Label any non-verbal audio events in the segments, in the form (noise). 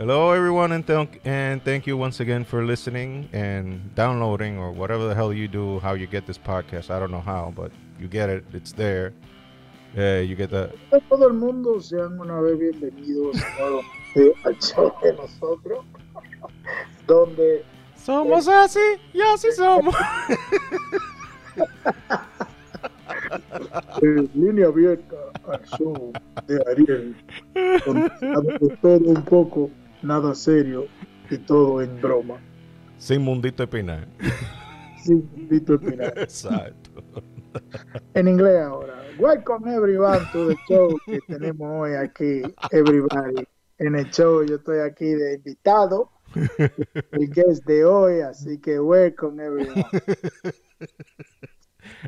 Hello, everyone, and thank and thank you once again for listening and downloading or whatever the hell you do. How you get this podcast? I don't know how, but you get it. It's there. Uh, you get the. Todo el mundo sean una vez bienvenidos (laughs) al show de nosotros, (laughs) donde Somos así y así (laughs) somos. eh, línea abierta al show de Ariel, donde todo un poco, nada serio y todo en broma. Sin mundito espinar. Sin Vito Espinar. (laughs) Exacto. En inglés ahora. Welcome everyone to the show que tenemos hoy aquí, everybody. En el show yo estoy aquí de invitado, el guest de hoy, así que welcome everyone. (laughs)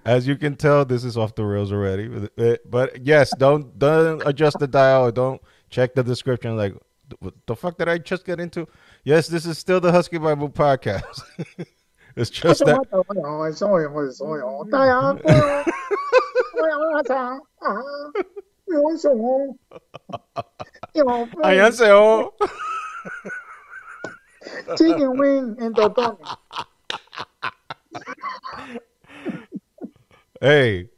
As you can tell, this is off the rails already. Uh, But yes, don't don't adjust the dial. Don't check the description. Like, what the fuck did I just get into? Yes, this is still the Husky Barbú podcast. (laughs) it's just that. 안녕하세요. Oh. Chicken wing and the bunny. hey,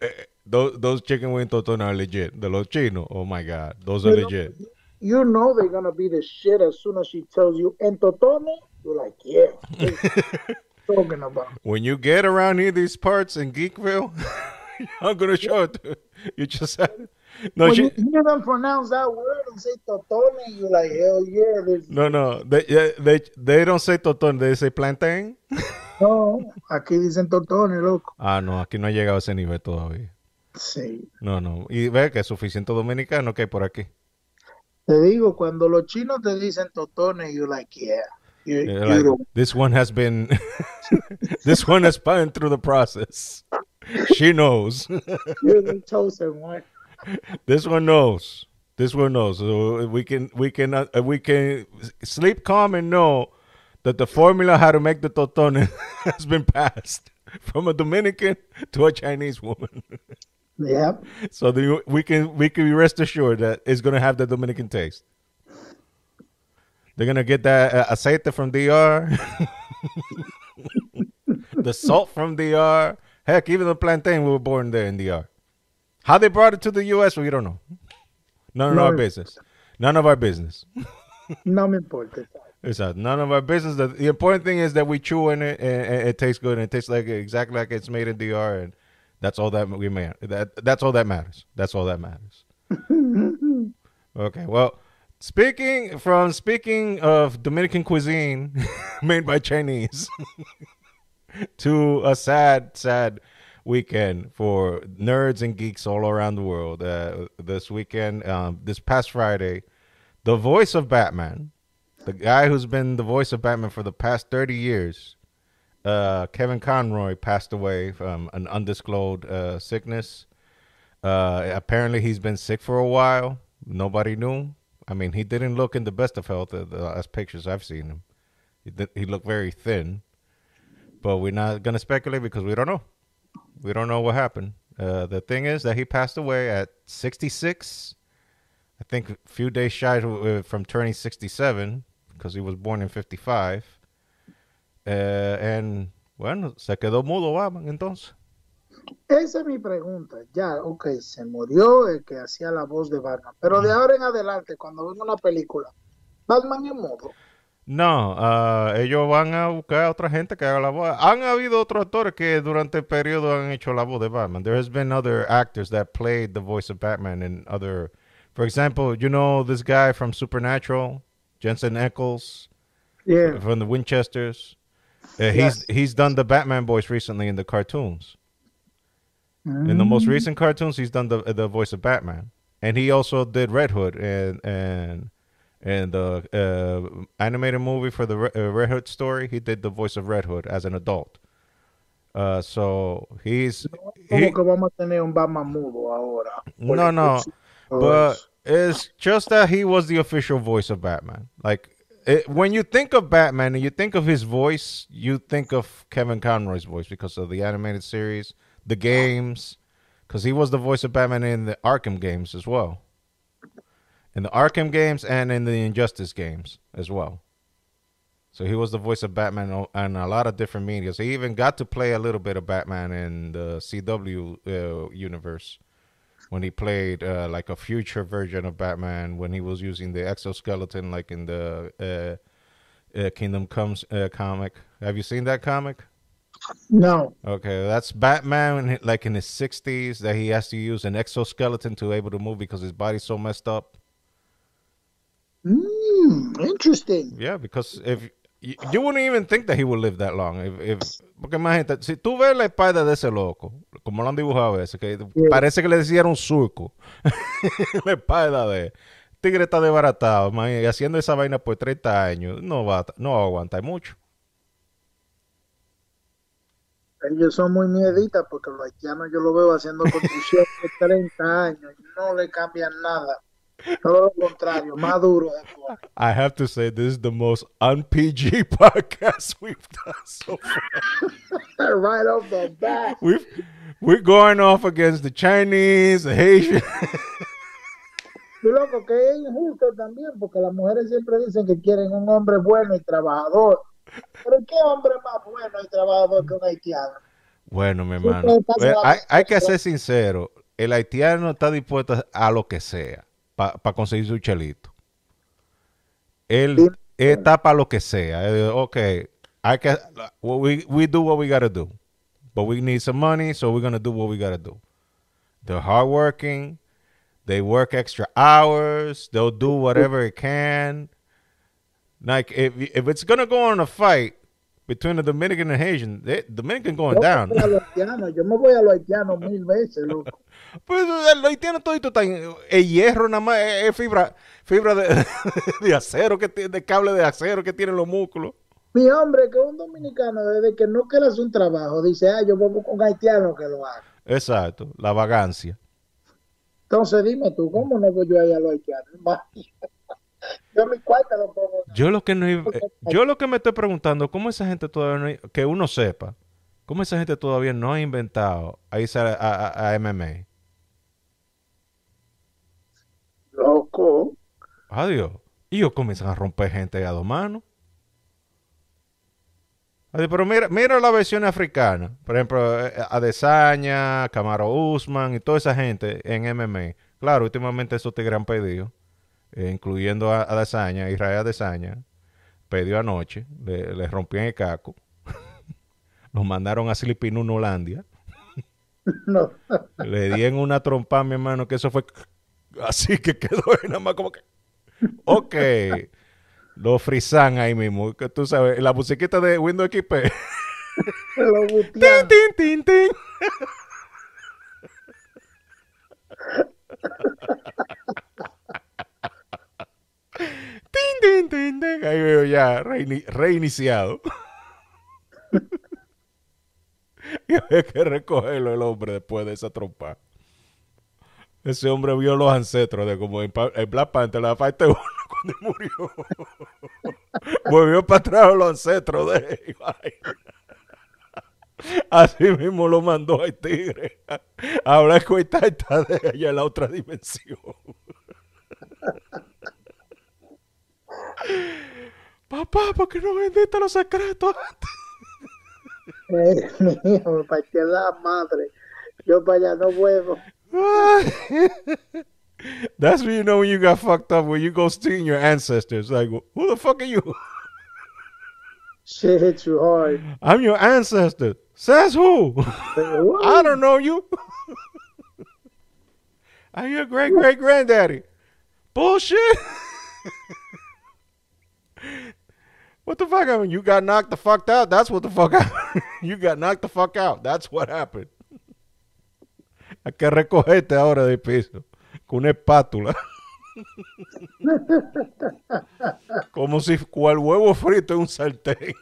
eh, eh, those those chicken wing totona are legit. The los chinos. Oh my god, those are legit. You know they're gonna be the shit as soon as she tells you en totones. You're like, yeah. talking about. When you get around here, these parts in Geekville, (laughs) I'm gonna show it. To you. you just had no, when she, you hear them pronounce that word and say totones, you're like, hell yeah. There's no, no. They they they don't say toton. They say plantain. (laughs) No, aquí dicen totones, loco. Ah, no, aquí no ha llegado a ese nivel todavía. Sí. No, no. Y ve que es suficiente dominicano que hay por aquí. Te digo, cuando los chinos te dicen totones, you're like, yeah. You, They're you like, this one has been, (laughs) this one has been through the process. She knows. you're the chosen one. this one knows. This one knows. So we can we can uh, we can sleep calm and know that the formula how to make the totone (laughs) has been passed from a Dominican to a Chinese woman. (laughs) Yep. So the, we can we can rest assured that it's gonna have the Dominican taste. They're gonna get that uh, aceite from DR, (laughs) the salt from DR. Heck, even the plantain we were born there in DR. How they brought it to the U.S. We don't know. None of No. our business. None of our business. No me importa. It's uh, none of our business. The, the important thing is that we chew in it and, and it tastes good and it tastes like exactly like it's made in DR and that's all that we man. That that's all that matters. That's all that matters. (laughs) okay. Well, speaking from speaking of Dominican cuisine (laughs) made by Chinese (laughs) to a sad sad weekend for nerds and geeks all around the world. Uh, this weekend, um, this past Friday, the voice of Batman, the guy who's been the voice of Batman for the past 30 years, uh, Kevin Conroy passed away from an undisclosed uh, sickness. Uh, apparently, he's been sick for a while. Nobody knew. I mean, he didn't look in the best of health uh, the last pictures I've seen him. He, did, he looked very thin. But we're not going to speculate because we don't know. We don't know what happened. Uh, the thing is that he passed away at 66. I think a few days shy uh, from turning 67 because he was born in 55. Uh, and bueno, se quedó mudo Batman entonces. Esa es mi pregunta. Ya, ok, se murió el que hacía la voz de Batman. Pero de ahora en adelante, cuando venga una película, Batman es mudo. No, ah, ellos van a buscar a otra gente que haga la voz. Han habido otros actores que durante el periodo han hecho la voz de Batman. There has been other actors that played the voice of Batman in other. For example, you know this guy from Supernatural, Jensen Ackles Yeah. from the Winchesters. Uh, Yes. He's he's done the Batman voice recently in the cartoons. In the most Mm. recent cartoons, he's done the the voice of Batman, and he also did Red Hood and and and the uh, animated movie for the uh, Red Hood story. He did the voice of Red Hood as an adult. Uh, so he's he, que vamos a tener un Batman mudo ahora. Por no no, but it's just that he was the official voice of Batman. Like it, when you think of Batman and you think of his voice, you think of Kevin Conroy's voice because of the animated series, the games, because he was the voice of Batman in the Arkham games as well. in the Arkham games and in the Injustice games as well. So he was the voice of Batman o- in a lot of different medias. He even got to play a little bit of Batman in the CW uh, universe when he played uh, like a future version of Batman when he was using the exoskeleton, like in the uh, uh, Kingdom Comes uh, comic. Have you seen that comic? No. Okay, that's Batman, like in his sixties, that he has to use an exoskeleton to able to move because his body's so messed up. Mm, interesting. Yeah, because if you, you wouldn't even think that he would live that long. If, if, porque imagínate, si tú ves la espalda de ese loco, como lo han dibujado a veces, que Yeah. parece que le hicieron un surco. (laughs) la espalda de tigre está desbaratado, man, y haciendo esa vaina por 30 años, no va, no va a aguantar mucho. Ellos son muy mieditas porque los haitianos yo lo veo haciendo construcción de 30 años no le cambian nada. Todo lo contrario, más duro. I have to say, this is the most un-PG (laughs) podcast we've done so far. (laughs) right off the bat. We've, we're going off against the Chinese, the Haitian. (laughs) Y loco, que es injusto también, porque las mujeres siempre dicen que quieren un hombre bueno y trabajador. Pero ¿qué hombre más bueno y trabajador que un haitiano? Bueno, mi hermano, hay, hay que ser sincero. El haitiano está dispuesto a lo que sea para conseguir su chelito. Él para lo que sea. Ok, que, well, we, we do what we gotta do. But we need some money, so we're gonna do what we gotta do. They're hardworking. They work extra hours. They'll do whatever it can. Like if if it's gonna go on a fight between the Dominican and Haitian, Dominican going Yo down. me voy a los haitianos, yo me voy a los haitianos mil veces, loco. (laughs) Pues el haitiano todito está en el hierro nada más, es, fibra, fibra de, (laughs) de acero que de cable de acero que tienen los músculos. Mi hombre, que un dominicano, desde que no quiere hacer un trabajo, dice, ah, yo voy con un haitiano que lo haga. Exacto, la vagancia. Entonces dime tú, ¿cómo no voy yo ahí a los haitianos? Yo lo pongo. Yo lo que no, eh, yo lo que me estoy preguntando, ¿cómo esa gente todavía no, que uno sepa, cómo esa gente todavía no ha inventado a irse a, a- a MMA? Loco. Adiós. Y ellos comienzan a romper gente a dos manos. Adiós, pero mira, mira la versión africana. Por ejemplo, eh, Adesanya, Camaro Usman y toda esa gente en MMA. Claro, últimamente eso te gran pedido. Eh, incluyendo a Adesanya, Israel Adesanya. Pedió anoche. Le, le rompían el caco. Los (laughs) mandaron a Silipino, Holandia. (laughs) No. Le di en una trompa, mi hermano, que eso fue así que quedó nada más como que. Ok. Lo frisan ahí mismo. Que tú sabes, la musiquita de Windows XP. (laughs) Lo tin, tin, tin. Tin, tin, tin. Ahí veo ya reini- reiniciado. (laughs) y había que recogerlo el hombre después de esa trompa. Ese hombre vio los ancestros de como en, en Black Panther, la parte 1 (laughs) cuando murió. (laughs) Volvió para atrás los ancestros de él. Así mismo lo mandó al tigre a hablar con esta esta de allá en la otra dimensión. (laughs) Papá, ¿por qué no vendiste los secretos? Eh, (laughs) mi hijo, la madre. Yo para allá no vuelvo. (laughs) That's when you know when you got fucked up when you go stealing your ancestors. Like, who the fuck are you? Shit hits you hard. I'm your ancestor. Says who? I don't know you. I'm your great great granddaddy. Bullshit. What the fuck happened? You got knocked the fuck out. That's what the fuck (laughs) happened. you got knocked the fuck out. That's what happened. Hay que recogerte ahora del piso con una espátula. (laughs) Como si cual huevo frito en un sartén.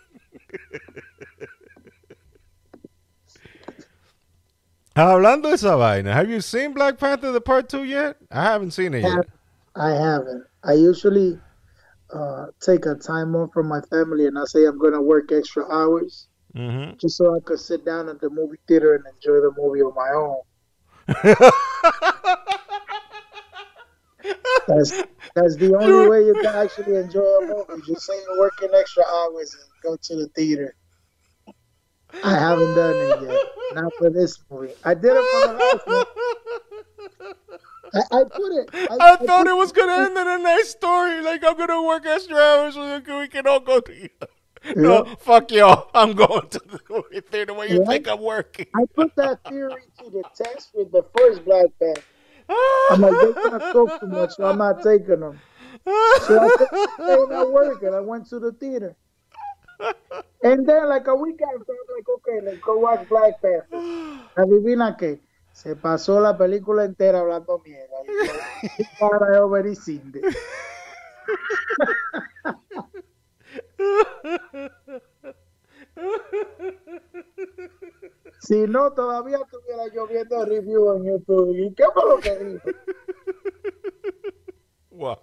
Hablando de esa vaina, have you seen Black Panther the Part 2 yet? I haven't seen it yet. I haven't. I usually uh, take a time off from my family and I say I'm going to work extra hours hmm just so I could sit down at the movie theater and enjoy the movie on my own. That's that's the only way you can actually enjoy a movie. Just say you're working extra hours and go to the theater. I haven't done it yet. Not for this movie. I did it for the last one. (laughs) I, I put it. I, (laughs) I thought it was gonna end in a nice story. Like I'm gonna work extra hours so we can all go to. (laughs) No, fuck y'all. (laughs) I'm going to the movie theater where you think I'm working. I put that theory to the test with the first Black Panther. I'm like, they're gonna cook too much, so I'm not taking them. So I hey, not working. I went to the theater. And then, like a week after, I'm like, okay, let's go watch Black Panther. (sighs) Adivina qué? Se pasó la película entera hablando mierda. Y (laughs) Para yo ver y cine. (laughs) Si no, todavía estuviera yo viendo review en YouTube. ¿Y qué fue lo que dijo? Wow.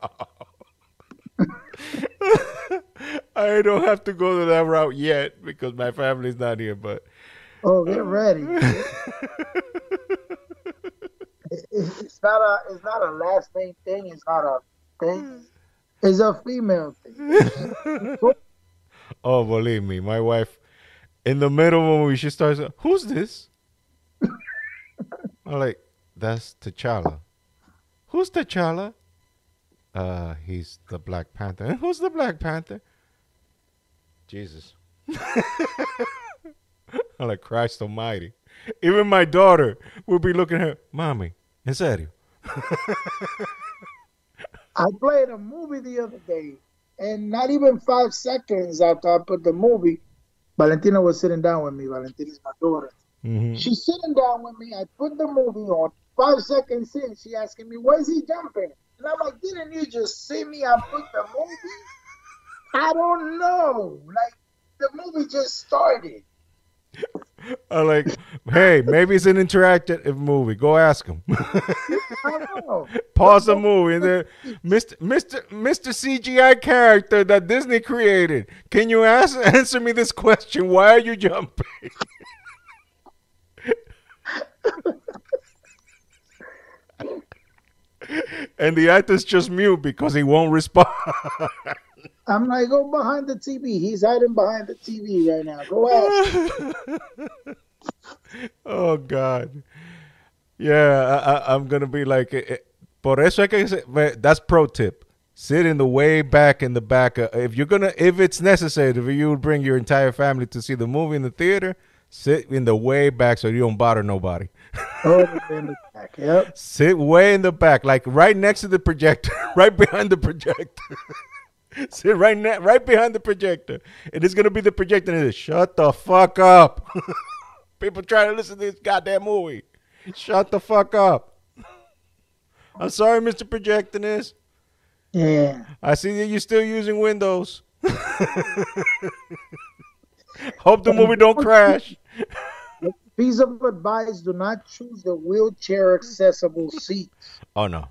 (laughs) I don't have to go to that route yet because my family's not here, but Oh, get ready. It- it's not a it's not a last name thing. It's not a thing. It's a female thing. (laughs) oh, believe me, my wife, in the middle of the movie, she starts, "Who's this?" I'm like, "That's T'Challa." Who's T'Challa? Uh, he's the Black Panther. "And Who's the Black Panther? Jesus. (laughs) I'm like, Christ Almighty. Even my daughter will be looking at her, Mommy, en serio. I played a movie the other day, and not even five seconds after I put the movie, Valentina was sitting down with me. Valentina is my daughter. Mhm. She's sitting down with me. I put the movie on. Five seconds in, she asking me, "Where's he jumping?" And I'm like, "Didn't you just see me? I put the movie. I don't know. Like the movie just started. (laughs) I'm like, hey, maybe it's an interactive movie. Go ask him. I don't know. Pause the movie and then Mr. Mr. Mr. CGI character that Disney created. Can you ask (laughs) answer me this question? Why are you jumping? (laughs) and the actor's just mute because he won't respond. I'm like, go behind the TV. He's hiding behind the TV right now. Go ask. (laughs) oh God. Yeah, I, I, I'm gonna be like, eh, eh, por eso que, that's pro tip. Sit in the way back in the back. Uh, if you're gonna, if it's necessary, if you bring your entire family to see the movie in the theater, sit in the way back so you don't bother nobody. (laughs) Oh, in the back. Yep. Sit way in the back, like right next to the projector, (laughs) right behind the projector. Sit right ne- right behind the projector. And it's gonna be the projector and shut the fuck up. People trying to listen to this goddamn movie. Shut the fuck up. I'm sorry, Mr. Projectionist. Yeah. I see that you're still using Windows. Hope the movie don't crash. Piece of advice: Do not choose the wheelchair accessible seats. Oh no.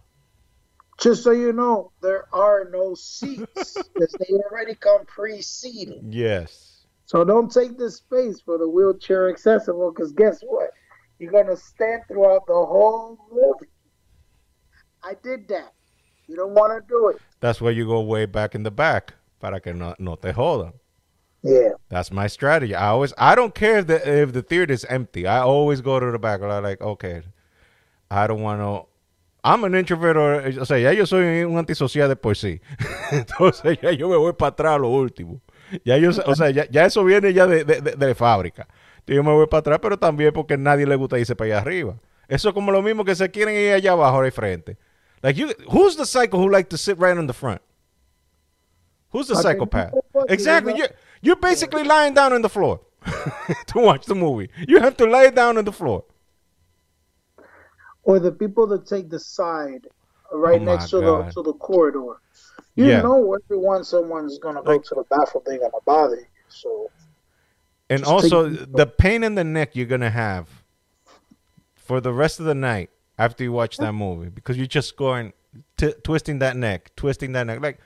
Just so you know, there are no seats (laughs) because they already come pre-seated. Yes. So don't take the space for the wheelchair accessible because guess what? You're gonna stand throughout the whole movie. I did that. You don't want to do it. That's why you go way back in the back. Para que no, no te jodan. Yeah. That's my strategy. I always I don't care if the if the theater is empty. I always go to the back. I'm like, okay, I don't want to. I'm an introvert, or, o sea, ya yo soy un antisocial de por sí. (laughs) Entonces ya yo me voy para atrás a lo último. Ya yo, o sea, ya, ya eso viene ya de, de, de- de fábrica. Entonces yo me voy para atrás, pero también porque a nadie le gusta irse para allá arriba. Eso es como lo mismo que se quieren ir allá abajo, al frente. Like you, who's the psycho who like to sit right on the front? Who's the psychopath? Exactly. You're, you're basically lying down on the floor (laughs) to watch the movie. You have to lay down on the floor. Or the people that take the side right Oh next to God. the to the corridor. You Yeah. know everyone someone's gonna go Like- to the bathroom, they're gonna bother you. So And also, the pain in the neck you're going to have for the rest of the night after you watch that movie because you're just going, t- twisting that neck, twisting that neck. Like,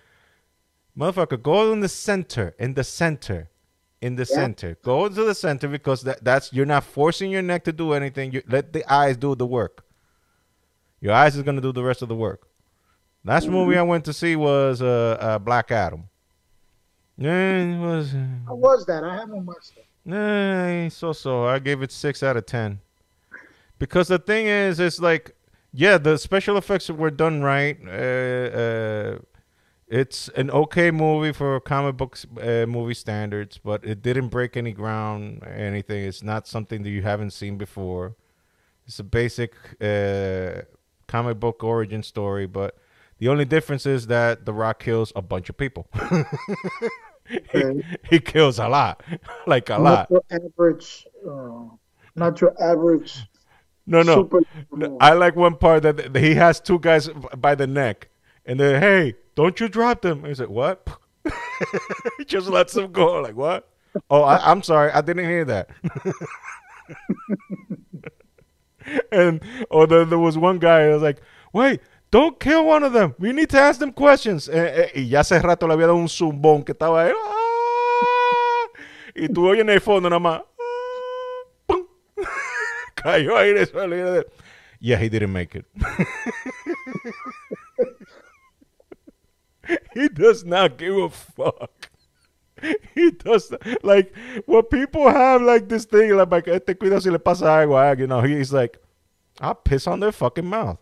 motherfucker, go in the center, in the center, in the Yeah. center. Go to the center because that, that's, you're not forcing your neck to do anything. You Let the eyes do the work. Your eyes is going to do the rest of the work. Last movie I went to see was uh, uh Black Adam. Yeah, was. Uh, How was that? I haven't watched it. Nah, so so. I gave it six out of ten. Because the thing is, it's like, yeah, the special effects were done right. Uh, uh, it's an okay movie for comic books uh, movie standards, but it didn't break any ground or anything. It's not something that you haven't seen before. It's a basic uh, comic book origin story, but the only difference is that The Rock kills a bunch of people. (laughs) he, he, kills a lot, (laughs) like a not lot. Your average, uh, not your average. No, no. I like one part that he has two guys by the neck, and they're hey don't you drop them. He said, what? (laughs) he just lets them go. Like, what? Oh, I, am sorry. I didn't hear that. (laughs) and, or oh, there was one guy that was like, wait, don't kill one of them. We need to ask them questions. Eh, eh, y ya hace rato le había dado un zumbón que estaba ahí. ¡ah! Y tú oyes en el fondo nada más. ¡ah! (laughs) Cayó ahí de suelo. Yeah, he didn't make it. (laughs) he does not give a fuck. (laughs) He does like what people have like this thing like, like eh, este cuida si le pasa algo a you know he's like I'll piss on their fucking mouth.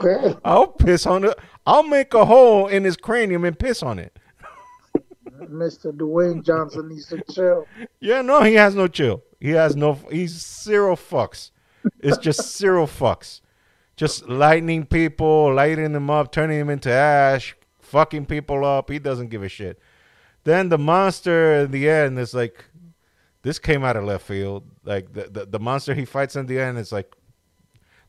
okay. (laughs) I'll piss on it. I'll make a hole in his cranium and piss on it. (laughs) Mr. Dwayne Johnson needs to chill. Yeah, no, he has no chill. He has no. He's zero fucks. It's just zero fucks just lightning people, lighting them up, turning them into ash, fucking people up. He doesn't give a shit. Then the monster in the end is like, this came out of left field. Like the, the, the monster he fights in the end is like,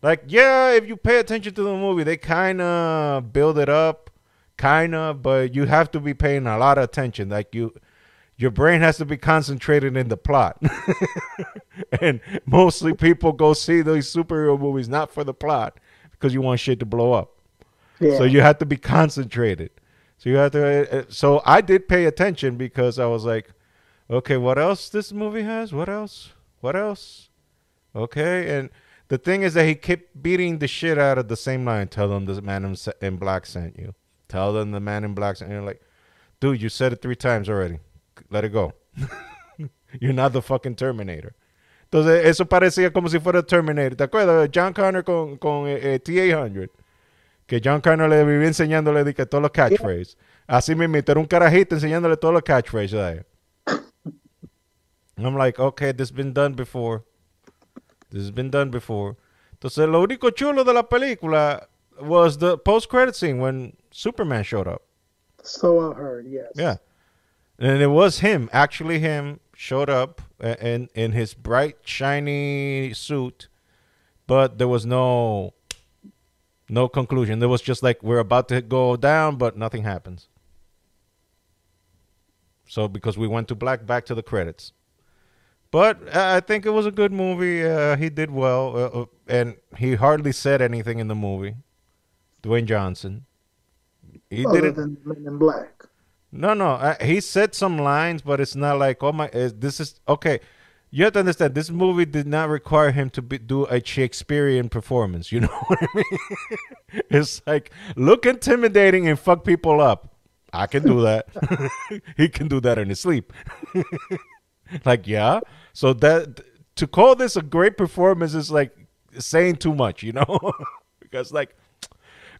like yeah, if you pay attention to the movie, they kind of build it up, kind of, but you have to be paying a lot of attention. Like you, your brain has to be concentrated in the plot. (laughs) and mostly people go see those superhero movies not for the plot because you want shit to blow up. Yeah. So you have to be concentrated. So you have to. Uh, uh, so I did pay attention because I was like, okay, what else this movie has? What else? What else? Okay, and the thing is that he kept beating the shit out of the same line. Tell them the man in black sent you. Tell them the man in black sent you're Like, dude, you said it three times already let it go. (laughs) You're not the fucking Terminator. Entonces, eso parecía como si fuera Terminator. ¿Te acuerdas? John Connor con, con eh, eh T-800. Que John Connor le vivía enseñándole de que todos los catchphrases. Así mismo, era un carajito enseñándole todos los catchphrases. I'm like, okay, this has been done before. This has been done before. Entonces, lo único chulo de la película was the post-credit scene when Superman showed up. So I've heard, yes. Yeah and it was him, actually him, showed up in in his bright shiny suit, but there was no no conclusion. There was just like we're about to go down, but nothing happens. So because we went to black, back to the credits. But uh, I think it was a good movie. Uh, he did well, uh, uh, and he hardly said anything in the movie. Dwayne Johnson. He Other did it. Than Men in Black. No, no. Uh, he said some lines, but it's not like, oh my, uh, this is okay. You have to understand, this movie did not require him to be, do a Shakespearean performance. You (laughs) know what I mean? it's like look intimidating and fuck people up. I can do that. (laughs) he can do that in his sleep. (laughs) like, yeah. So that to call this a great performance is like saying too much, you know? because like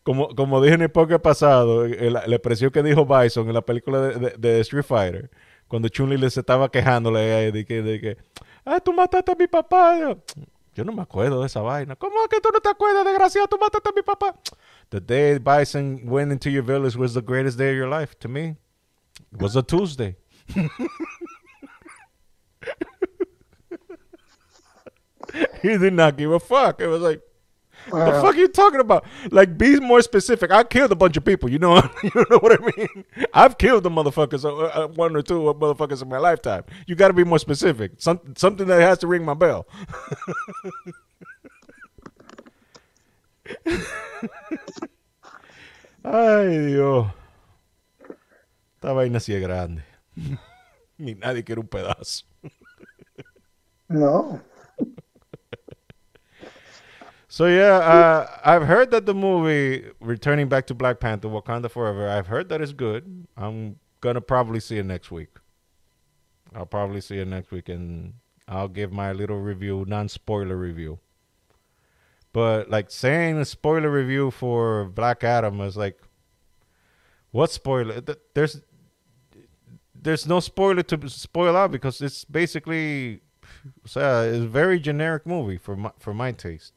como, como dije en el podcast pasado, la, la, expresión que dijo Bison en la película de, de, de Street Fighter, cuando Chun-Li estaba quejándole de que, de que, ah, tú mataste a mi papá. Yo no me acuerdo de esa vaina. ¿Cómo que tú no te acuerdas, desgraciado? Tú mataste a mi papá. The day Bison went into your village was the greatest day of your life to me. It was a Tuesday. (laughs) he did not give a fuck. It was like, the fuck are you talking about? Like, be more specific. I killed a bunch of people. You know, (laughs) you know what I mean? I've killed the motherfuckers, uh, uh, one or two motherfuckers in my lifetime. You got to be more specific. Some, something that has to ring my bell. (laughs) Ay, Dios. Esta vaina así es grande. (laughs) Ni nadie quiere un pedazo. No. So yeah, uh, I've heard that the movie returning back to Black Panther, Wakanda Forever. I've heard that it's good. I'm gonna probably see it next week. I'll probably see it next week, and I'll give my little review, non-spoiler review. But like saying a spoiler review for Black Adam is like, what spoiler? There's there's no spoiler to spoil out because it's basically uh, it's a very generic movie for my, for my taste.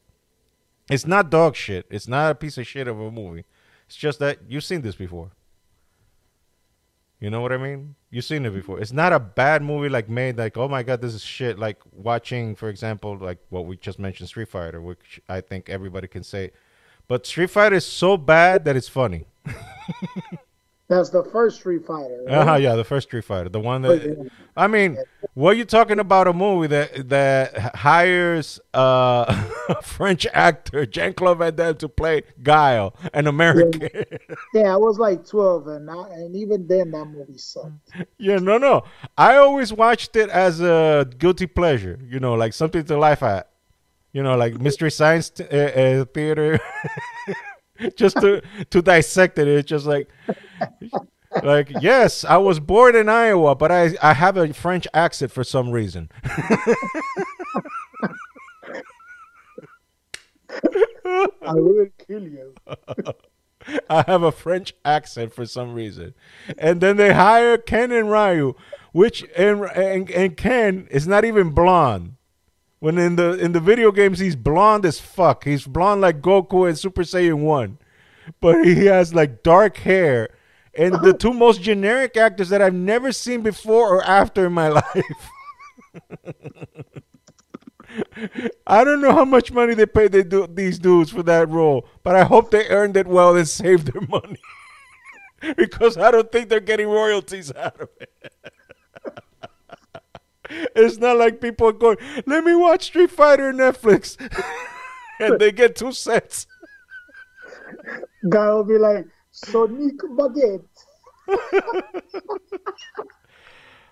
It's not dog shit. It's not a piece of shit of a movie. It's just that you've seen this before. You know what I mean? You've seen it before. It's not a bad movie like made like oh my god this is shit like watching for example like what we just mentioned Street Fighter which I think everybody can say. But Street Fighter is so bad that it's funny. (laughs) That's the first Street Fighter. right? Uh-huh, yeah, the first Street Fighter, the one that I mean, what are you talking about a movie that that hires uh, a (laughs) French actor Jean Claude Van Damme to play Guile, an American. Yeah, I was like 12, and I, and even then that movie sucked. (laughs) Yeah, no, no. I always watched it as a guilty pleasure, you know, like something to laugh at. You know, like Mystery Science t- uh, uh, Theater, (laughs) (laughs) just to to dissect it. It's just like, like yes, I was born in Iowa, but I I have a French accent for some reason. I will kill you. (laughs) I have a French accent for some reason. And then they hire Ken and Ryu, which and, and and Ken is not even blonde. When in the in the video games he's blonde as fuck. He's blonde like Goku in Super Saiyan 1. But he has like dark hair. And the two most generic actors that I've never seen before or after in my (laughs) life. (laughs) I don't know how much money they paid they do, these dudes for that role, but I hope they earned it well and (laughs) saved their money. because I don't think they're getting royalties out of it. It's not like people are going, let me watch Street Fighter Netflix. (laughs) and they get two sets. Guy will be like, Sonic Baguette. (laughs)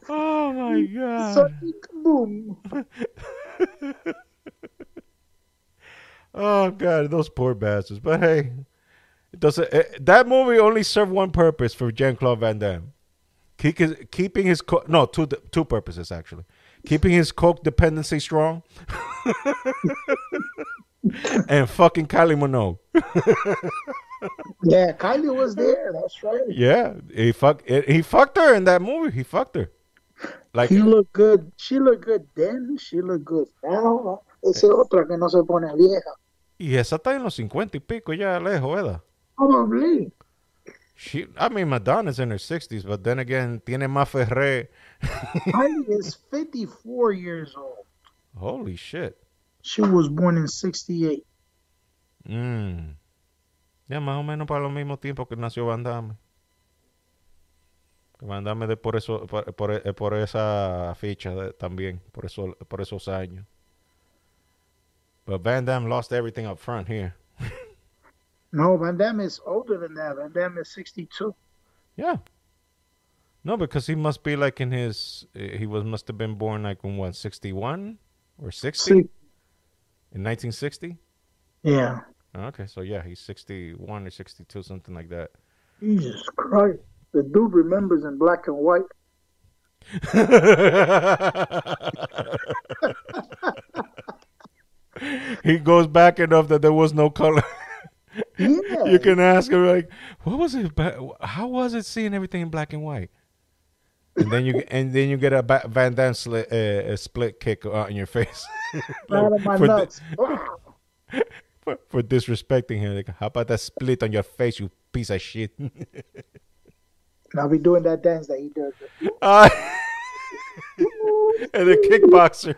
Oh my (laughs) God. Sonic Boom. Oh God, those poor bastards. But hey, it doesn't. eh, that movie only served one purpose for Jean Claude Van Damme. Keep his, keeping his co- no two two purposes actually. Keeping his coke dependency strong, (laughs) and fucking Kylie Minogue. Yeah, Kylie was there. That's right. Yeah, he fuck he fucked her in that movie. He fucked her. Like He looked good. She looked good then. She looked good now. Esa es otra que no se pone vieja. y esa está en los cincuenta y pico ya lejos, ¿verdad? Probably. She, I mean, Madonna's in her sixties, but then again, tiene más ferré. (laughs) Kylie is 54 years old. Holy shit. She was born in 68. Mm. Ya más o menos para lo mismo tiempo que nació Van Damme. Van Damme de por eso, por, por, por esa ficha de- también, por eso, por esos años. But Van Damme lost everything up front here. No, Van Damme is older than that. Van Damme is 62. Yeah. No, because he must be like in his. He was must have been born like in what sixty one or sixty See, in nineteen sixty. yeah. Okay, so yeah, he's sixty one or sixty two, something like that. Jesus Christ. The dude remembers in black and white. (laughs) he goes back enough that there was no color. Yeah. (laughs) you can ask him like, "What was it? How was it seeing everything in black and white?" And then you (laughs) and then you get a Van Damme sli- uh, a split kick uh, in your face (laughs) out of my for, di- nuts. for, for disrespecting him. Like, how about that split on your face, you piece of shit? and I'll be doing that dance that he does. Uh, and a kickboxer.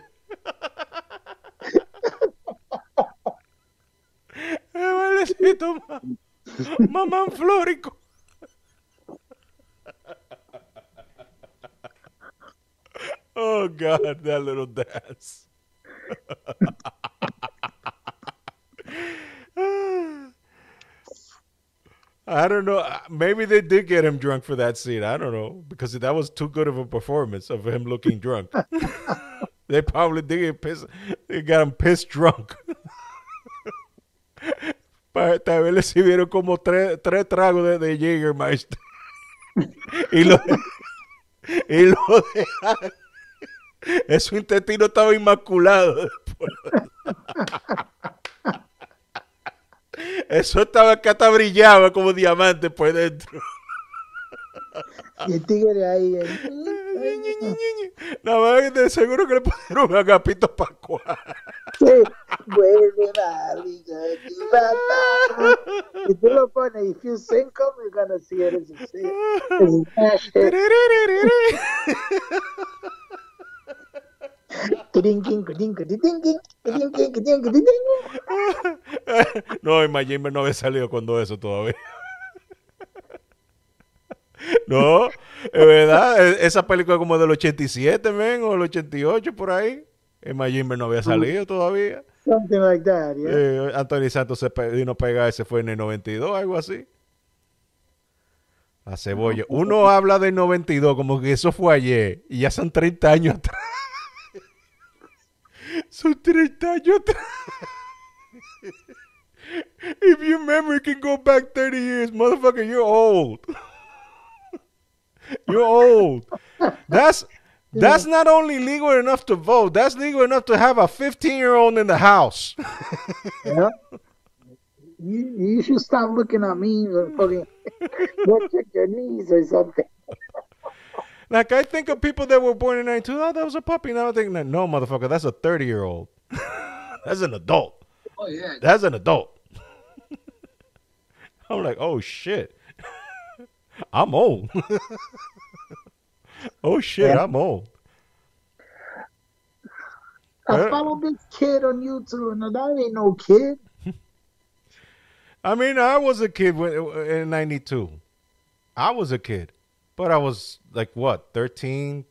Eh, valecito, ma- Mamá Flórico. oh God, that little dance. I don't know. Maybe they did get him drunk for that scene. I don't know because that was too good of a performance of him looking drunk. (laughs) they probably did get pissed. They got him pissed drunk. Para esta vez le sirvieron como tres, tres tragos de, de Jägermeister. (laughs) y lo, y lo dejaron. (laughs) Su intestino estaba inmaculado después. (laughs) Eso estaba que hasta brillaba como diamante por dentro. Y el tigre ahí. Nada más de seguro que le pusieron agapito pascual. Sí, you you're gonna see it as a. No, en Miami no había salido cuando eso todavía. No, es verdad. Esa película como del 87, men, o el 88 por ahí. No había salido todavía. Something like that, yeah. Eh, Anthony Santos se vino a pegar, ese fue en el 92, algo así. La cebolla. Uno habla del 92 como que eso fue ayer y ya son 30 años atrás. (laughs) son 30 años atrás. (laughs) If your memory can go back 30 years, motherfucker, you're old. (laughs) you're old. That's that's not only legal enough to vote, that's legal enough to have a 15 year old in the house. (laughs) Yeah. You, you should stop looking at me and fucking (laughs) go check your knees or something. (laughs) Like I think of people that were born in '92. Oh, that was a puppy. Now I think, no, motherfucker, that's a 30 year old. that's an adult. Oh, yeah. That's an adult. I'm like, oh shit, I'm old. Oh shit, Yeah. I'm old. I follow this kid on YouTube, and that ain't no kid. (laughs) I mean, I was a kid when, in '92. I was a kid, but I was like what, 13?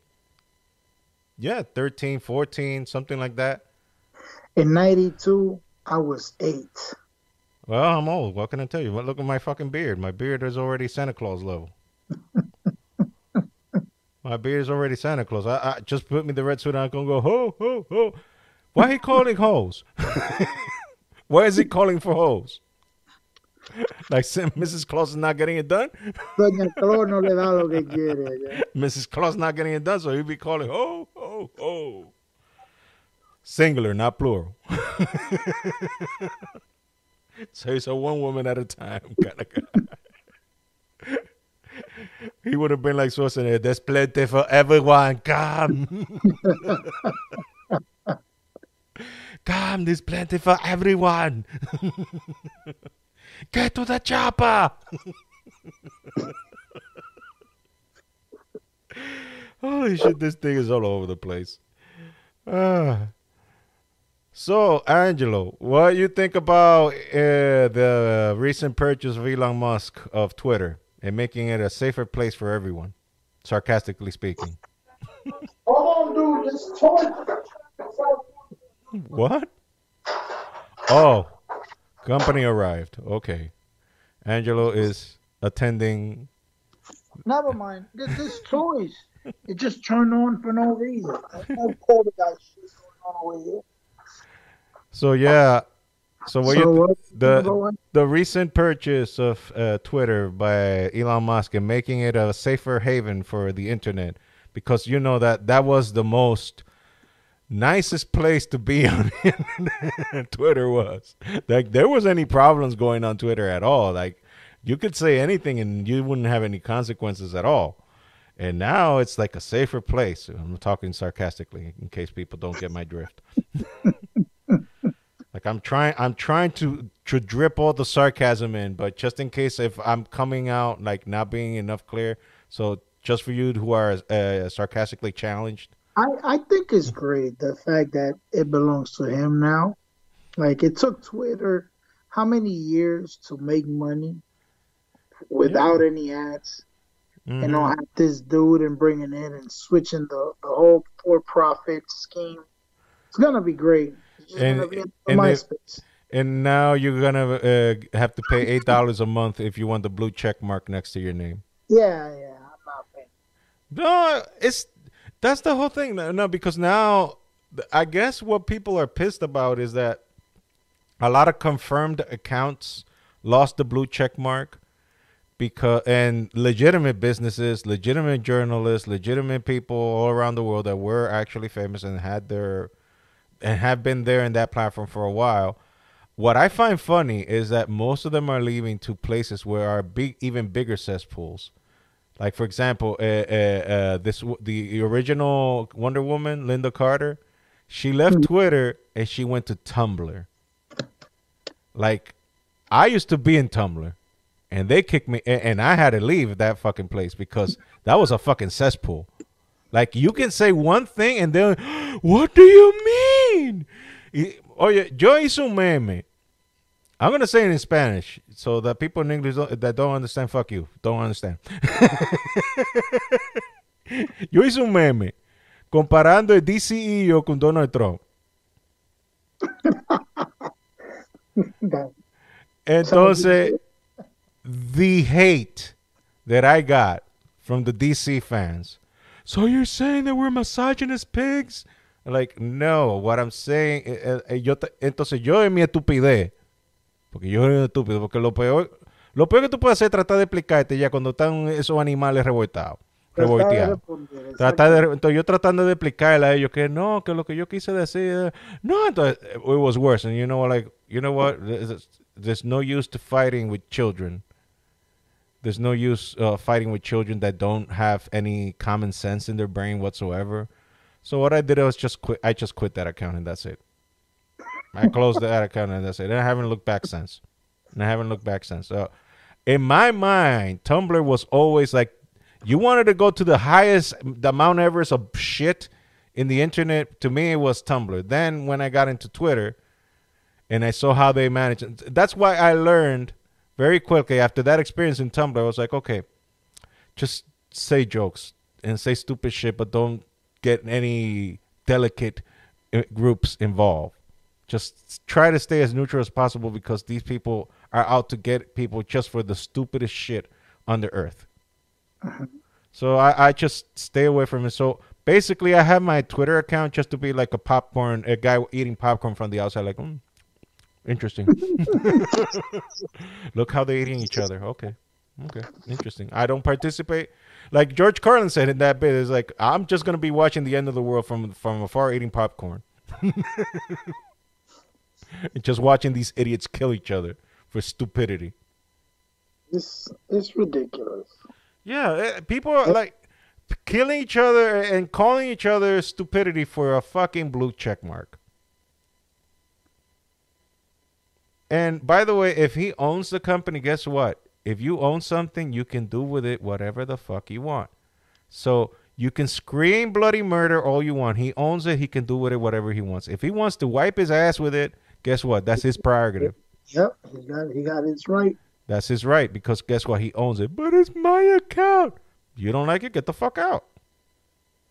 Yeah, 13, 14, something like that. In 92, I was eight. Well, I'm old. What can I tell you? Look at my fucking beard. My beard is already Santa Claus level. (laughs) my beard is already Santa Claus. I, I just put me the red suit on. I'm gonna go ho ho ho. Why he calling hoes? (laughs) Why is he calling for hoes? (laughs) Like Mrs. Claus is not getting it done. Doña Claus no le da lo que quiere. Mrs. (laughs) Claus not getting it done, so he'd be calling ho ho ho. Singular, not plural. so he's a one woman at a time kind of guy. He would have been like Schwarzenegger. There's plenty for everyone. Come. (laughs) Come, there's plenty for everyone. (laughs) Get to the chopper. (laughs) Holy shit, this thing is all over the place. Ah. so, Angelo, what you think about uh, the recent purchase of Elon Musk of Twitter and making it a safer place for everyone? Sarcastically speaking. Hold on, dude. This toy. What? Oh, company arrived. Okay. Angelo is attending. Never mind. This, this toys. It just turned on for no reason. There's no poltergeist shit going on over here. So, yeah. So, what So you what- the the recent purchase of uh, Twitter by Elon Musk and making it a safer haven for the internet because you know that that was the most nicest place to be (laughs) on the internet. Twitter was like there was any problems going on Twitter at all. Like you could say anything and you wouldn't have any consequences at all. And now it's like a safer place. I'm talking sarcastically in case people don't get my drift. (laughs) Like I'm trying, I'm trying to to drip all the sarcasm in, but just in case if I'm coming out like not being enough clear, so just for you who are uh, sarcastically challenged, I, I think it's (laughs) great the fact that it belongs to him now. Like it took Twitter how many years to make money without any ads, Mhm. and all have this dude and bringing in and switching the, the whole for profit scheme. It's gonna be great. And- and and now you're gonna uh, have to pay eight dollars a month if you want the blue check mark next to your name. yeah, yeah, I'm not paying. No, it's that's the whole thing. No, no, because now I guess what people are pissed about is that a lot of confirmed accounts lost the blue check mark because and legitimate businesses, legitimate journalists, legitimate people all around the world that were actually famous and had their and have been there in that platform for a while. What I find funny is that most of them are leaving to places where are big, even bigger cesspools. Like for example, uh, uh, uh, this the original Wonder Woman, Lynda Carter, she left Twitter and she went to Tumblr. Like, I used to be in Tumblr, and they kicked me, and, and I had to leave that fucking place because that was a fucking cesspool. Like, you can say one thing and then, (gasps) what do you mean? Oye, yo hice un meme. I'm gonna say it in Spanish so that people in English don't, that don't understand, fuck you, don't understand. (laughs) yo hice un meme comparando el DCEU con Donald Trump. (laughs) Entonces, the hate that I got from the DC fans. So you're saying that we're misogynist pigs? Like, no, what I'm saying, eh, eh, yo te- entonces yo en mi estupidez, porque yo soy estúpido, porque lo peor, lo peor que tú puedes hacer es tratar de explicarte ya cuando están esos animales revoltados, revolteados. Tratar de, entonces yo tratando de explicarle a ellos que no, que lo que yo quise decir, no, entonces it was worse. And you know, like, you know what? There's, there's no use to fighting with children. There's no use uh, fighting with children that don't have any common sense in their brain whatsoever. So what I did was just quit. I just quit that account and that's it. I closed that (laughs) account and that's it. And I haven't looked back since. And I haven't looked back since. So in my mind, Tumblr was always like you wanted to go to the highest, the Mount Everest of shit in the internet. To me, it was Tumblr. Then when I got into Twitter, and I saw how they manage, it, that's why I learned very quickly after that experience in Tumblr. I was like, okay, just say jokes and say stupid shit, but don't get any delicate uh, groups involved. Just try to stay as neutral as possible because these people are out to get people just for the stupidest shit on the earth. So I, I just stay away from it. So basically, I have my Twitter account just to be like a popcorn, a guy eating popcorn from the outside, like, mm, interesting. (laughs) Look how they're eating each other. Okay. Okay. Interesting. I don't participate. Like George Carlin said in that bit, is like, I'm just going to be watching the end of the world from, from afar eating popcorn. (laughs) just watching these idiots kill each other for stupidity. It's it's ridiculous. Yeah, eh, people are like killing each other and calling each other stupidity for a fucking blue check mark. And by the way, if he owns the company, guess what? If you own something, you can do with it whatever the fuck you want. So you can scream bloody murder all you want. He owns it. He can do with it whatever he wants. If he wants to wipe his ass with it, guess what? That's his prerogative. Yep, he got he got his right. That's his right because guess what? He owns it. But it's my account. You don't like it? Get the fuck out.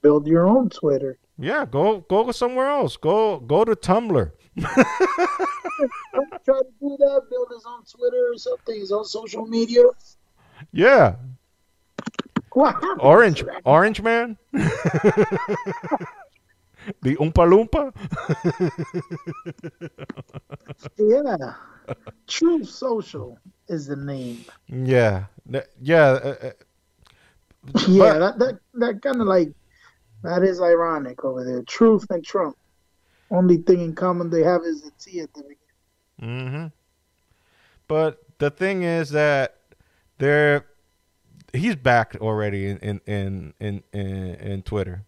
Build your own Twitter. Yeah, go go somewhere else. Go go to Tumblr. (laughs) Try to do that. Build his own Twitter or something. His own social media. Yeah, What Orange? Orange Man. (laughs) the Oompa Loompa. (laughs) Yeah. Truth Social is the name. Yeah, yeah. uh, uh, Yeah, But- that that, that kind of like that is ironic over there. Truth and Trump. Only thing in common they have is the T at the beginning. Mm-hmm. But the thing is that they're he's back already in in in in, in, in Twitter.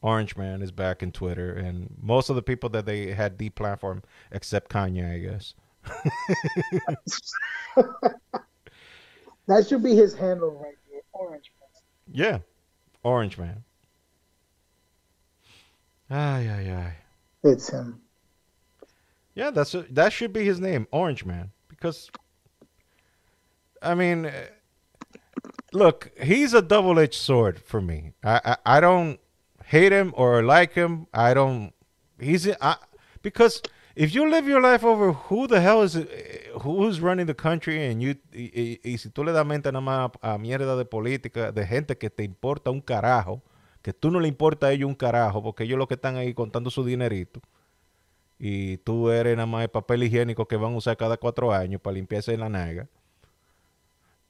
Orange Man is back in Twitter, and most of the people that they had deplatformed, except Kanye, I guess. (laughs) That should be his handle right there. Orange Man. Yeah, Orange Man. Ay ay ay. It's him. Yeah, that's that should be his name, Orange Man, because I mean, look, he's a double-edged sword for me. I I, I don't hate him or like him. I don't. He's I, because if you live your life over who the hell is who's running the country and you y, y- y si tú le das mente nada más a, a mierda de política de gente que te importa un carajo, que tú no le importa a ellos un carajo porque ellos lo que están ahí contando su dinerito. y tú eres nada más el papel higiénico que van a usar cada cuatro años para limpiarse la naga.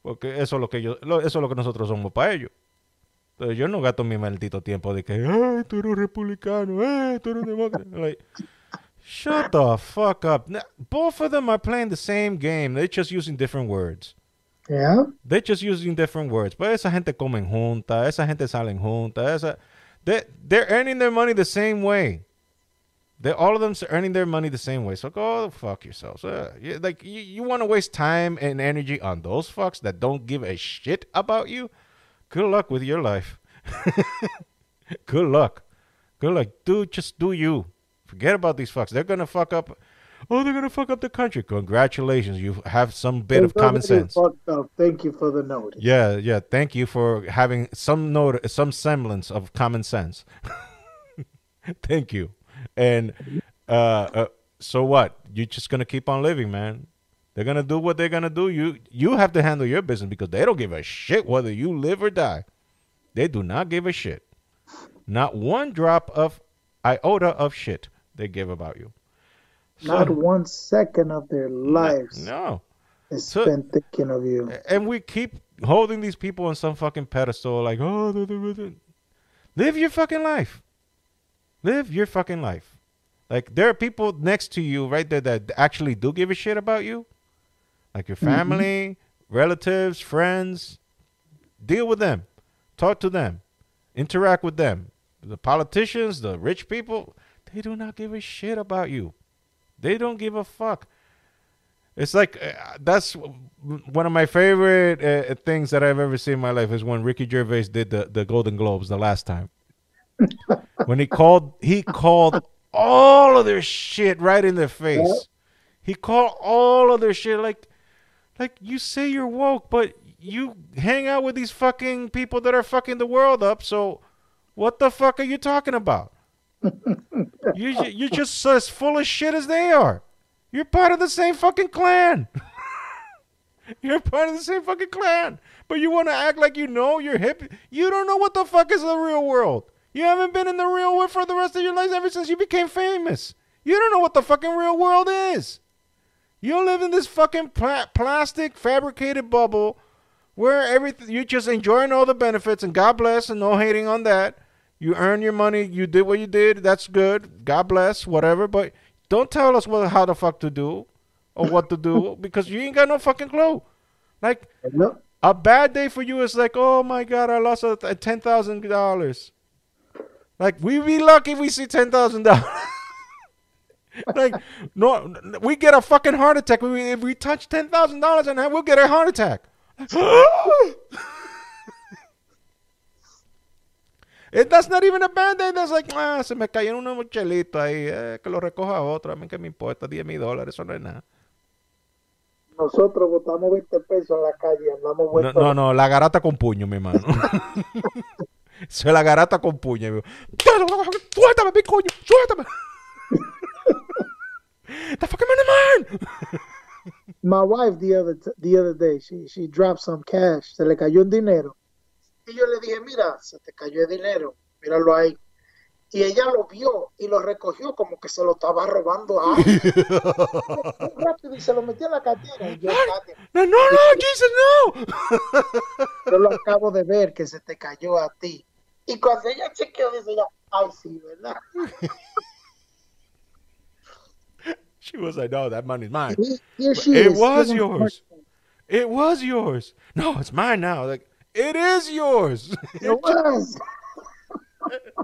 Porque eso es lo que yo, eso es lo que nosotros somos para ellos. Entonces yo no gasto mi maldito tiempo de que, ay, tú eres republicano, ay, tú eres demócrata. (laughs) Like, shut the fuck up. Both of them are playing the same game. They're just using different words. Yeah. They're just using different words. Pero esa gente comen junta, esa gente salen junta, esa they they're earning their money the same way. They all of them are earning their money the same way. So go fuck yourselves. Uh, you, like you, you want to waste time and energy on those fucks that don't give a shit about you? Good luck with your life. (laughs) Good luck. Good luck. Dude, just do you. Forget about these fucks. They're gonna fuck up. Oh, they're gonna fuck up the country. Congratulations, you have some bit of common sense. Thank you for the notice. Yeah, yeah. Thank you for having some note, some semblance of common sense. (laughs) Thank you. And uh, uh, so what? You're just gonna keep on living, man. They're gonna do what they're gonna do. You you have to handle your business because they don't give a shit whether you live or die. They do not give a shit. Not one drop of iota of shit they give about you. Not So- one second of their lives No. is So- spent thinking of you. and we keep holding these people on some fucking pedestal like oh they're the- the- live your fucking life. Live your fucking life. Like there are people next to you right there that actually do give a shit about you. Like your mm-hmm. family relatives friends. Deal with them. Talk to them. Interact with them. The politicians the rich people they do not give a shit about you they don't give a fuck it's like uh, that's one of my favorite uh, things that I've ever seen in my life is when Ricky Gervais did the, the Golden Globes the last time. (laughs) when he called he called all of their shit right in their face. He called all of their shit like like you say you're woke, but you hang out with these fucking people that are fucking the world up. So what the fuck are you talking about? You you're just as full of shit as they are. You're part of the same fucking clan. (laughs) you're part of the same fucking clan. But you want to act like you know you're hip. You don't know what the fuck is the real world. You haven't been in the real world for the rest of your life ever since you became famous. You don't know what the fucking real world is. You live in this fucking pla- plastic fabricated bubble where everything you're just enjoying all the benefits and God bless and no hating on that. You earn your money, you did what you did, that's good. God bless, whatever, but don't tell us what how the fuck to do or what to do (laughs) because you ain't got no fucking clue. Like a bad day for you is like, oh my god, I lost a, a ten thousand dollars. Like we be lucky if we see ten thousand dollars. (laughs) like no, we get a fucking heart attack if we, if we touch ten thousand dollars and we'll get a heart attack. (laughs) It, that's not even a bad day. That's like, ah, se me cayeron unos chelitos ahí, eh, que lo recoja otro. A mí que me importa, 10 mil dólares, eso no es nada. Nosotros botamos 20 pesos en la calle andamos No, vueltos. no, no, la garata con puño, mi hermano. (laughs) Eso es la garata con puño. mi- Suéltame, mi coño, suéltame. The fucking money man. My wife the other the other day, she she dropped some cash, se le cayó un dinero. Y yo le dije, mira, se te cayó el dinero, míralo ahí. Y ella lo vio y lo recogió como que se lo estaba robando a alguien. (laughs) rápido y se lo metió en la cartera. Y yo, "Katia, No, no, no, Jesus, no. (laughs) yo lo acabo de ver que se te cayó a ti. Y cuando ella chequeó, dice ella, ay, sí, ¿verdad? (laughs) She was like, no, that money's mine. It was yours. It was yours. No, it's mine now. Like, it is yours. (laughs) It was. (laughs)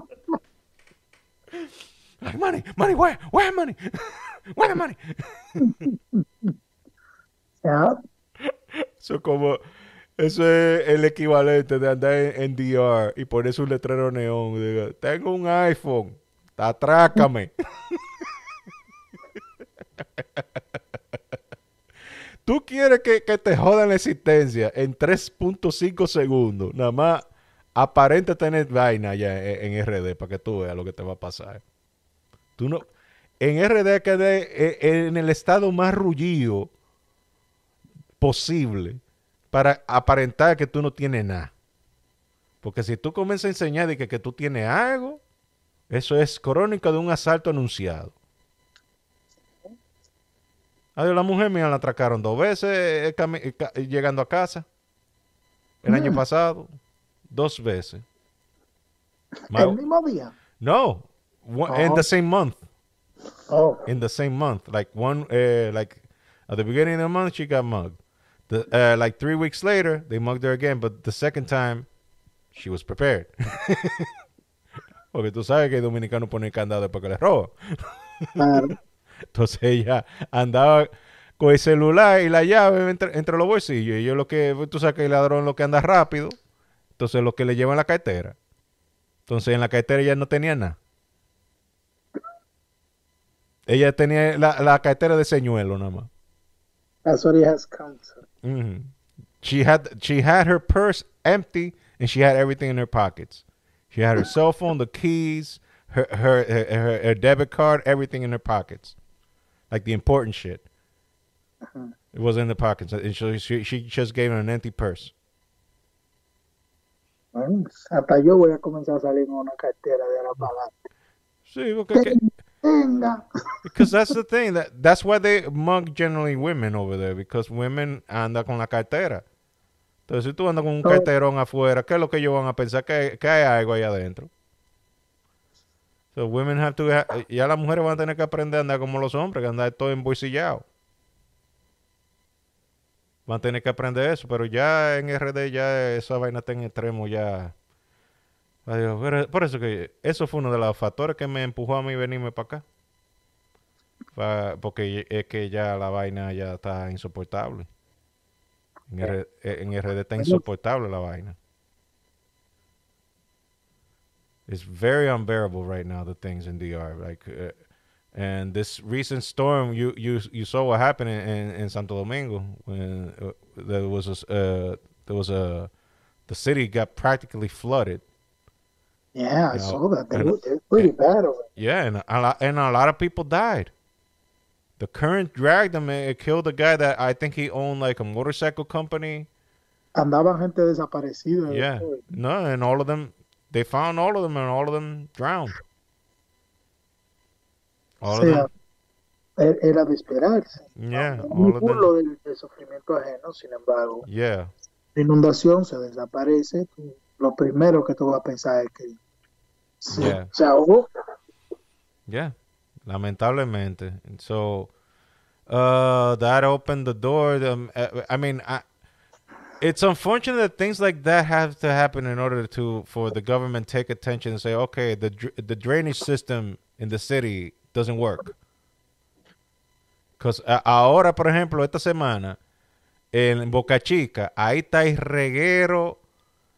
like, money, money, where? Where money? (laughs) Where the money? Yeah. Eso como eso es el equivalente de andar en, en DR y ponerse un letrero neón. Diga, tengo un iPhone, atrácame. Tú quieres que, que te jodan la existencia en 3.5 segundos. Nada más aparente tener vaina ya en, en RD para que tú veas lo que te va a pasar. Tú no, en RD quedé eh, en el estado más rullido posible para aparentar que tú no tienes nada. Porque si tú comienzas a enseñar de que, que tú tienes algo, eso es crónica de un asalto anunciado. Adiós, la mujer mía la atracaron dos veces eh, eh, eh, llegando a casa. El año Mm. pasado. Dos veces. My- El mismo día. no. One, In Oh. the same month. Oh, In the same month. Like one, uh, like at the beginning of the month, she got mugged. The, uh, like three weeks later, they mugged her again. But the second time, she was prepared. (laughs) Porque tú sabes que el dominicano pone el candado después que le roba. claro. Entonces ella andaba con el celular y la llave entre, entre los bolsillos. Y yo lo que, tú sabes que el ladrón lo que anda rápido. Entonces lo que le lleva en la cartera. Entonces en la cartera ella no tenía nada. Ella tenía la, la cartera de señuelo nada más. That's what he has come to. She had she had her purse empty and she had everything in her pockets. She had her cell phone, the keys, her her her, her, her debit card, everything in her pockets, like the important shit. Uh-huh. It was in the pockets. And so she she just gave her an empty purse. Bueno, hasta yo voy a comenzar a salir con una cartera de la palabra. Sí, porque que- because that's the thing that that's why they mug generally women over there because women anda con la cartera. Entonces si tú andas con un Oh. carterón afuera, ¿qué es lo que ellos van a pensar? Que, que hay algo ahí adentro. So women have to ya las mujeres van a tener que aprender a andar como los hombres, que andar todo embolsillado. Van a tener que aprender eso, pero ya en RD ya esa vaina está en extremo ya. Adiós, pero- por eso que eso fue uno de los factores que me empujó a mí venirme para acá. Pa- porque es que ya la vaina ya está insoportable. En, R- en RD está insoportable la vaina. It's very unbearable right now, the things in DR. Like, uh, and this recent storm, you you you saw what happened in, in, in Santo Domingo when uh, there was a uh, there was a the city got practically flooded. Yeah, I You know, saw that. They and- they're pretty bad over Yeah, and a lot, and a lot of people died. The current dragged them. and It killed a guy that I think he owned like a motorcycle company. Andaban gente desaparecida. Yeah, no, and all of them, they found all of them, and all of them drowned. All O of sea, them. era de esperarse. Yeah, No, muy del, del sufrimiento ajeno, sin embargo, Yeah, la inundación se desaparece. tú- lo primero que tú vas a pensar es que se, Yeah. se ahogó. yeah. Lamentablemente, and so uh, that opened the door. Um, uh, I mean, I, it's unfortunate that things like that have to happen in order to for the government take attention and say, okay, the the drainage system in the city doesn't work. Because ahora, por ejemplo, esta semana en Boca Chica, ahí está el reguero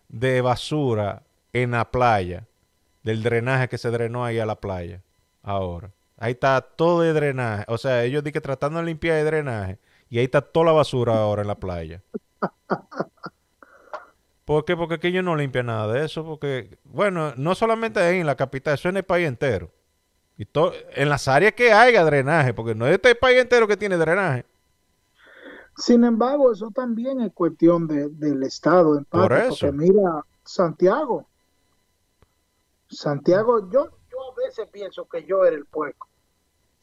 de basura en la playa, del drenaje que se drenó ahí a la playa. Ahora, ahí está todo el drenaje. O sea, ellos dicen que tratando de limpiar el drenaje y ahí está toda la basura ahora en la playa. ¿Por qué? Porque aquí ellos no limpian nada de eso. Porque, bueno, no solamente en la capital, eso en el país entero. Y to- en las áreas que haya drenaje, porque no es este país entero que tiene drenaje. Sin embargo, eso también es cuestión de- del Estado, en Por parte, eso. porque mira, Santiago, Santiago, yo, yo a veces pienso que yo era el puerco,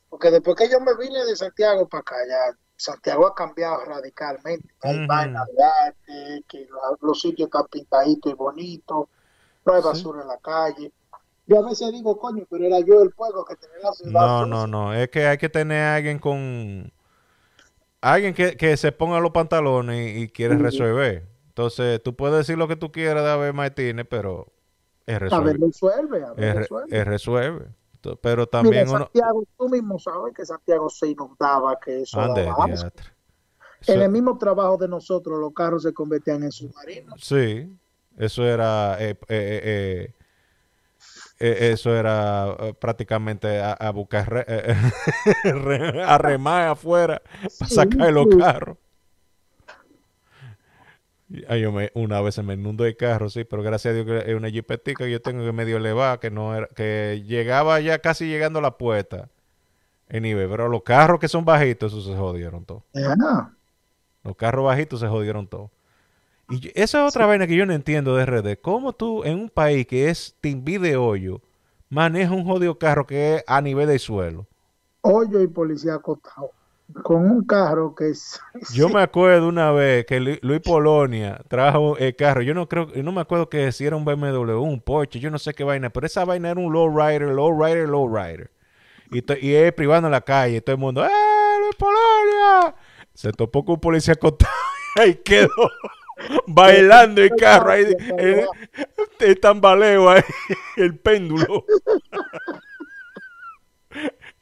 porque después que yo me vine de Santiago para acá, ya Santiago ha cambiado radicalmente, hay Ujú. vainas de arte, que los sitios están pintaditos y bonitos, no hay Sí. basura en la calle. Yo a veces digo, coño, pero era yo el puerco que tenía la ciudad. No, no, no. Es que hay que tener a alguien con. Alguien que, que se ponga los pantalones y, y quiere resolver. Entonces, tú puedes decir lo que tú quieras de Abel Martínez, pero es A ver, resuelve. resuelve, a ver, Es, re- resuelve. es resuelve. To- Pero Mira, también uno. Santiago, tú mismo sabes que Santiago se inundaba, que eso Ande, diatre. En el mismo trabajo de nosotros, los carros se convertían en submarinos. Sí, eso era. eh, eh, eh, eh, eh, eso era eh, prácticamente a, a buscar. re- (laughs) a remar afuera para Sí, sacar los sí. carros. Yo me, una vez se me inundó el carro, sí, pero gracias a Dios que es una jipetica que yo tengo que medio elevar, que no era, que llegaba ya casi llegando a la puerta. Anyway, pero los carros que son bajitos, esos se jodieron todos. Ya. Los carros bajitos se jodieron todos. Y yo- esa es otra vaina que yo no entiendo de RD. ¿Cómo tú en un país que es timbi de hoyo manejas un jodido carro que es a nivel del suelo? Hoyo y policía acostado. Con un carro que es... Yo (laughs) me acuerdo una vez que Lu- Luis Polonia trajo el carro. Yo no creo, no me acuerdo que si era un BMW, un Porsche, yo no sé qué vaina, pero esa vaina era un lowrider, lowrider, lowrider. Y, to- y él privando en la calle, y todo el mundo, ¡eh, Luis Polonia! Se topó con un policía acostado (laughs) y quedó (laughs) bailando el carro ahí, el, el tambaleo ahí, el péndulo.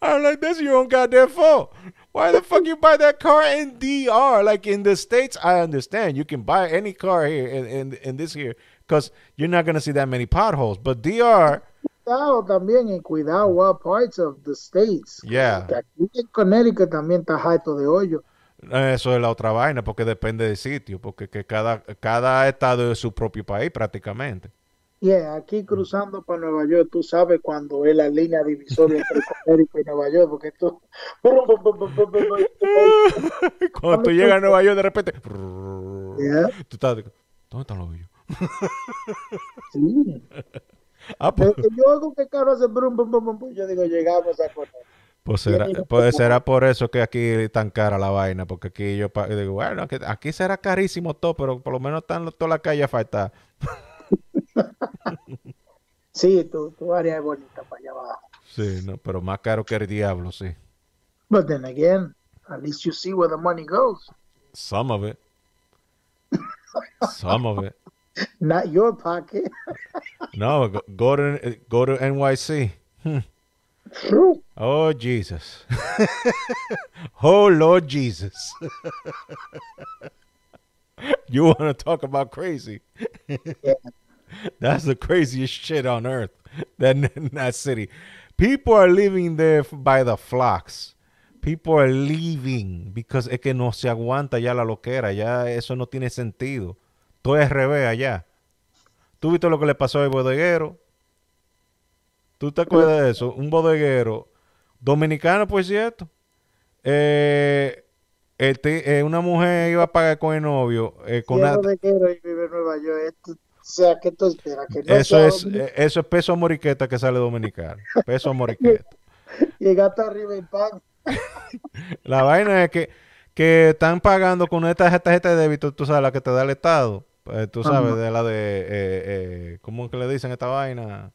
I'm like, that's your own goddamn fault. Why the fuck you buy that car in DR? Like in the States, I understand. You can buy any car here in, in, in this here because you're not going to see that many potholes. But DR, Cuidado también y cuidado what parts of the states. Yeah. Aquí en Connecticut también está harto de hoyo. eso es la otra vaina porque depende del sitio, porque que cada, cada estado es su propio país prácticamente. Yeah, aquí cruzando para Nueva York, tú sabes cuando es la línea divisoria entre (laughs) Connecticut y Nueva York, porque tú... (laughs) Cuando tú llegas a Nueva York de repente, Yeah, tú estás, ¿dónde están los hoyos? sí. (laughs) Ah, pues, que yo hago que el carro hace brum, brum, brum, yo digo, llegamos a Connecticut. Pues será, pues será por eso que aquí es tan cara la vaina, porque aquí yo digo, bueno, aquí será carísimo todo, pero por lo menos están toda la calle falta. (laughs) Sí, tu, tu área es bonita para allá abajo. Sí, no, pero más caro que el diablo, sí. But then again, at least you see where the money goes. Some of it. Some of it. (laughs) Not your pocket. (laughs) No, go, go to go to NYC. Hmm. True. Oh Jesus. oh Lord Jesus. you want to talk about crazy? Yeah. (laughs) That's the craziest shit on earth. That (laughs) that city, people are living there by the flocks. People are leaving because es que no se aguanta ya la loquera. Ya eso no tiene sentido. Todo es revés allá. ¿Tú viste lo que le pasó al bodeguero? ¿Tú te acuerdas de eso? Un bodeguero dominicano, por cierto. Eh, el ti- eh, una mujer iba a pagar con el novio. eh, con una- y vive en Nueva York. Esto, o sea, ¿qué tú esperas? Que no Eso es, dominicano. eh, eso es peso moriqueta que sale dominicano. Peso moriqueta. (laughs) Llegaste arriba y pan. (laughs) La vaina es que, que están pagando con esta tarjeta de débito, tú sabes, la que te da el Estado. Eh, tú sabes, Ajá. de la de, eh, eh, ¿cómo que le dicen esta vaina?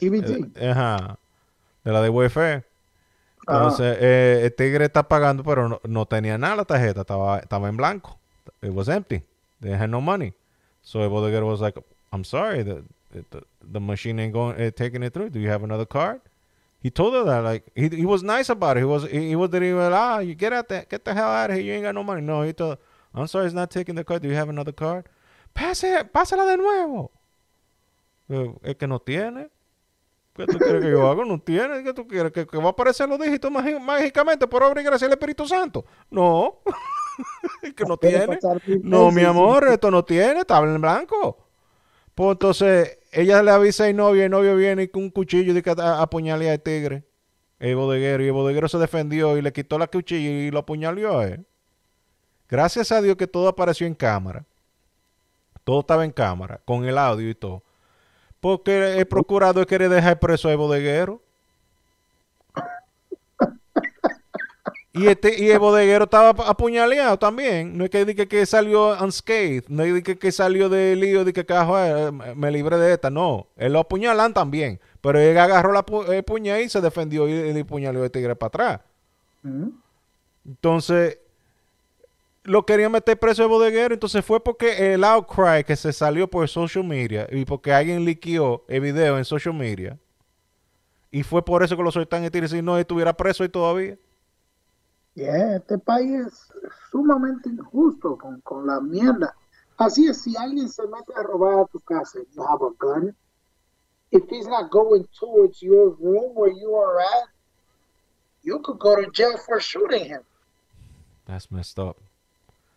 EBT. Eh, ajá, de la de Wi-Fi. Ah. Entonces, eh, el tigre está pagando, pero no, no tenía nada la tarjeta, estaba, estaba en blanco. It was empty. They had no money. So the bodeguero was like, I'm sorry, the, the, the machine ain't going, uh, taking it through. Do you have another card? He told her that, like, he, he was nice about it. He was, he, he wasn't even, ah, you get out there, get the hell out of here, you ain't got no money. No, he told, I'm sorry, it's not taking the card. Do you have another card? Pase, pásala de nuevo. Eh, Es que no tiene. ¿Qué tú quieres que yo haga? No tiene. ¿Qué tú quieres? ¿Que, va a aparecer los dígitos mágicamente por obra y gracia del Espíritu Santo? No. (laughs) (laughs) Que no tiene. No, mi amor, esto no tiene, está en blanco. Pues entonces, ella le avisa al novio, y el novio viene con un cuchillo y que a- apuñale al tigre, el bodeguero, y el bodeguero se defendió y le quitó la cuchilla y lo apuñaleó a él. Gracias a Dios que todo apareció en cámara. Todo estaba en cámara, con el audio y todo. Porque el procurador quiere dejar preso al bodeguero. Y, este, y el bodeguero estaba ap- apuñaleado también. No es que diga que salió unscathed. No es que, que salió del lío de que eh, me libré de esta. No, él lo apuñalan también. Pero él agarró la pu- el puñal y se defendió y, le apuñaló el tigre para atrás. Mm. Entonces, lo querían meter preso el bodeguero. Entonces fue porque el outcry que se salió por social media y porque alguien liqueó el video en social media. Y fue por eso que lo soltan y tiran si no estuviera preso y todavía. Yeah, este país es sumamente injusto con, con la mierda. Así es, si alguien se mete a robar a tu casa, you have a gun. If he's not going towards your room where you are at, you could go to jail for shooting him. That's messed up.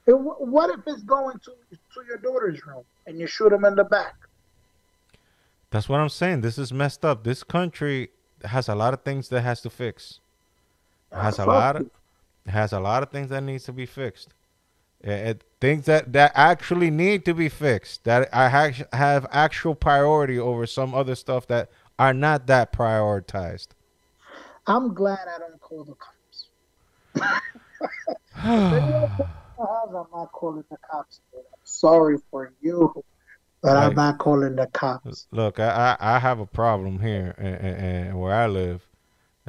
And wh- what if it's going to to your daughter's room and you shoot him in the back? That's what I'm saying. This is messed up. This country has a lot of things that has to fix. It has a lot of has a lot of things that needs to be fixed. Uh, it- things that that actually need to be fixed. That I ha- have actual priority over some other stuff that are not that prioritized. I'm glad I don't call the cops. (sighs) I'm not calling the cops. I'm sorry for you, but I'm not calling the cops. Look, I, I, I have a problem here and, where I live.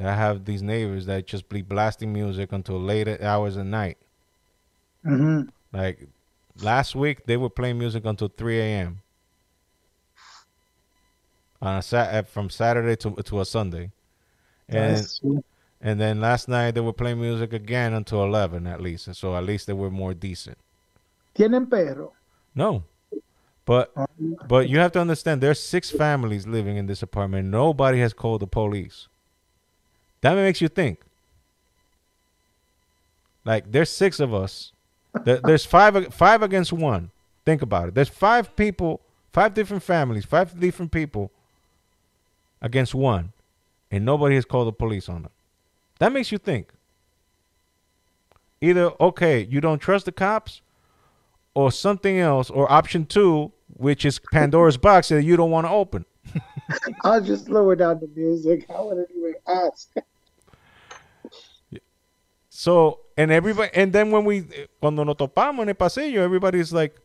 I have these neighbors that just be blasting music until late hours at night. hmm Like last week, they were playing music until 3 a.m. on a sat from Saturday to to a Sunday, and and then last night they were playing music again until 11 at least. And so at least they were more decent. ¿Tienen perro? No, but but you have to understand there's six families living in this apartment. Nobody has called the police. That makes you think. Like there's six of us. There- There's five five against one. Think about it. There's five people, five different families, five different people against one, and nobody has called the police on them. That makes you think. Either okay, you don't trust the cops, or something else, or option two, which is Pandora's box that you don't want to open. (laughs) I'll just lower down the music. I wouldn't even ask. So, and everybody, and then when we, cuando nos topamos en el pasillo, everybody's like,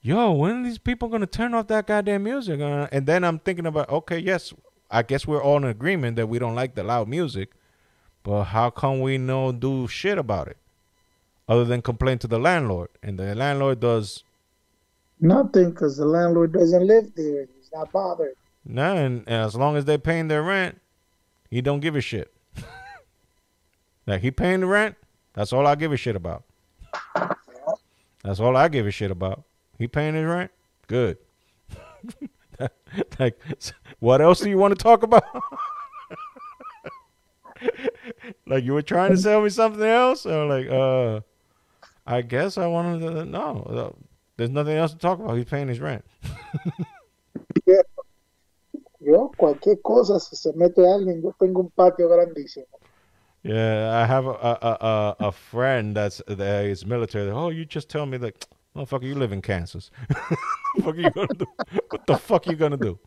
yo, when are these people going to turn off that goddamn music? Uh, and then I'm thinking about, okay, yes, I guess we're all in agreement that we don't like the loud music, but how come we no do shit about it? Other than complain to the landlord. And the landlord does, Nothing, because the landlord doesn't live there. He's not bothered. nah, and, and as long as they're paying their rent, he don't give a shit. (laughs) like, he paying the rent, that's all I give a shit about. That's all I give a shit about. He paying his rent? Good. (laughs) like, what else do you want to talk about? (laughs) like, you were trying to sell me something else? Or like, uh, I guess I wanted to. No, uh, there's nothing else to talk about. He's paying his rent. (laughs) Yo, cualquier cosa, si se mete alguien, yo tengo un patio grandísimo. Yeah, I have a a, a, a- friend that's that is military. Oh, you just tell me like, motherfucker, you live in Kansas. (laughs) what the fuck are you gonna do? What the fuck you gonna do?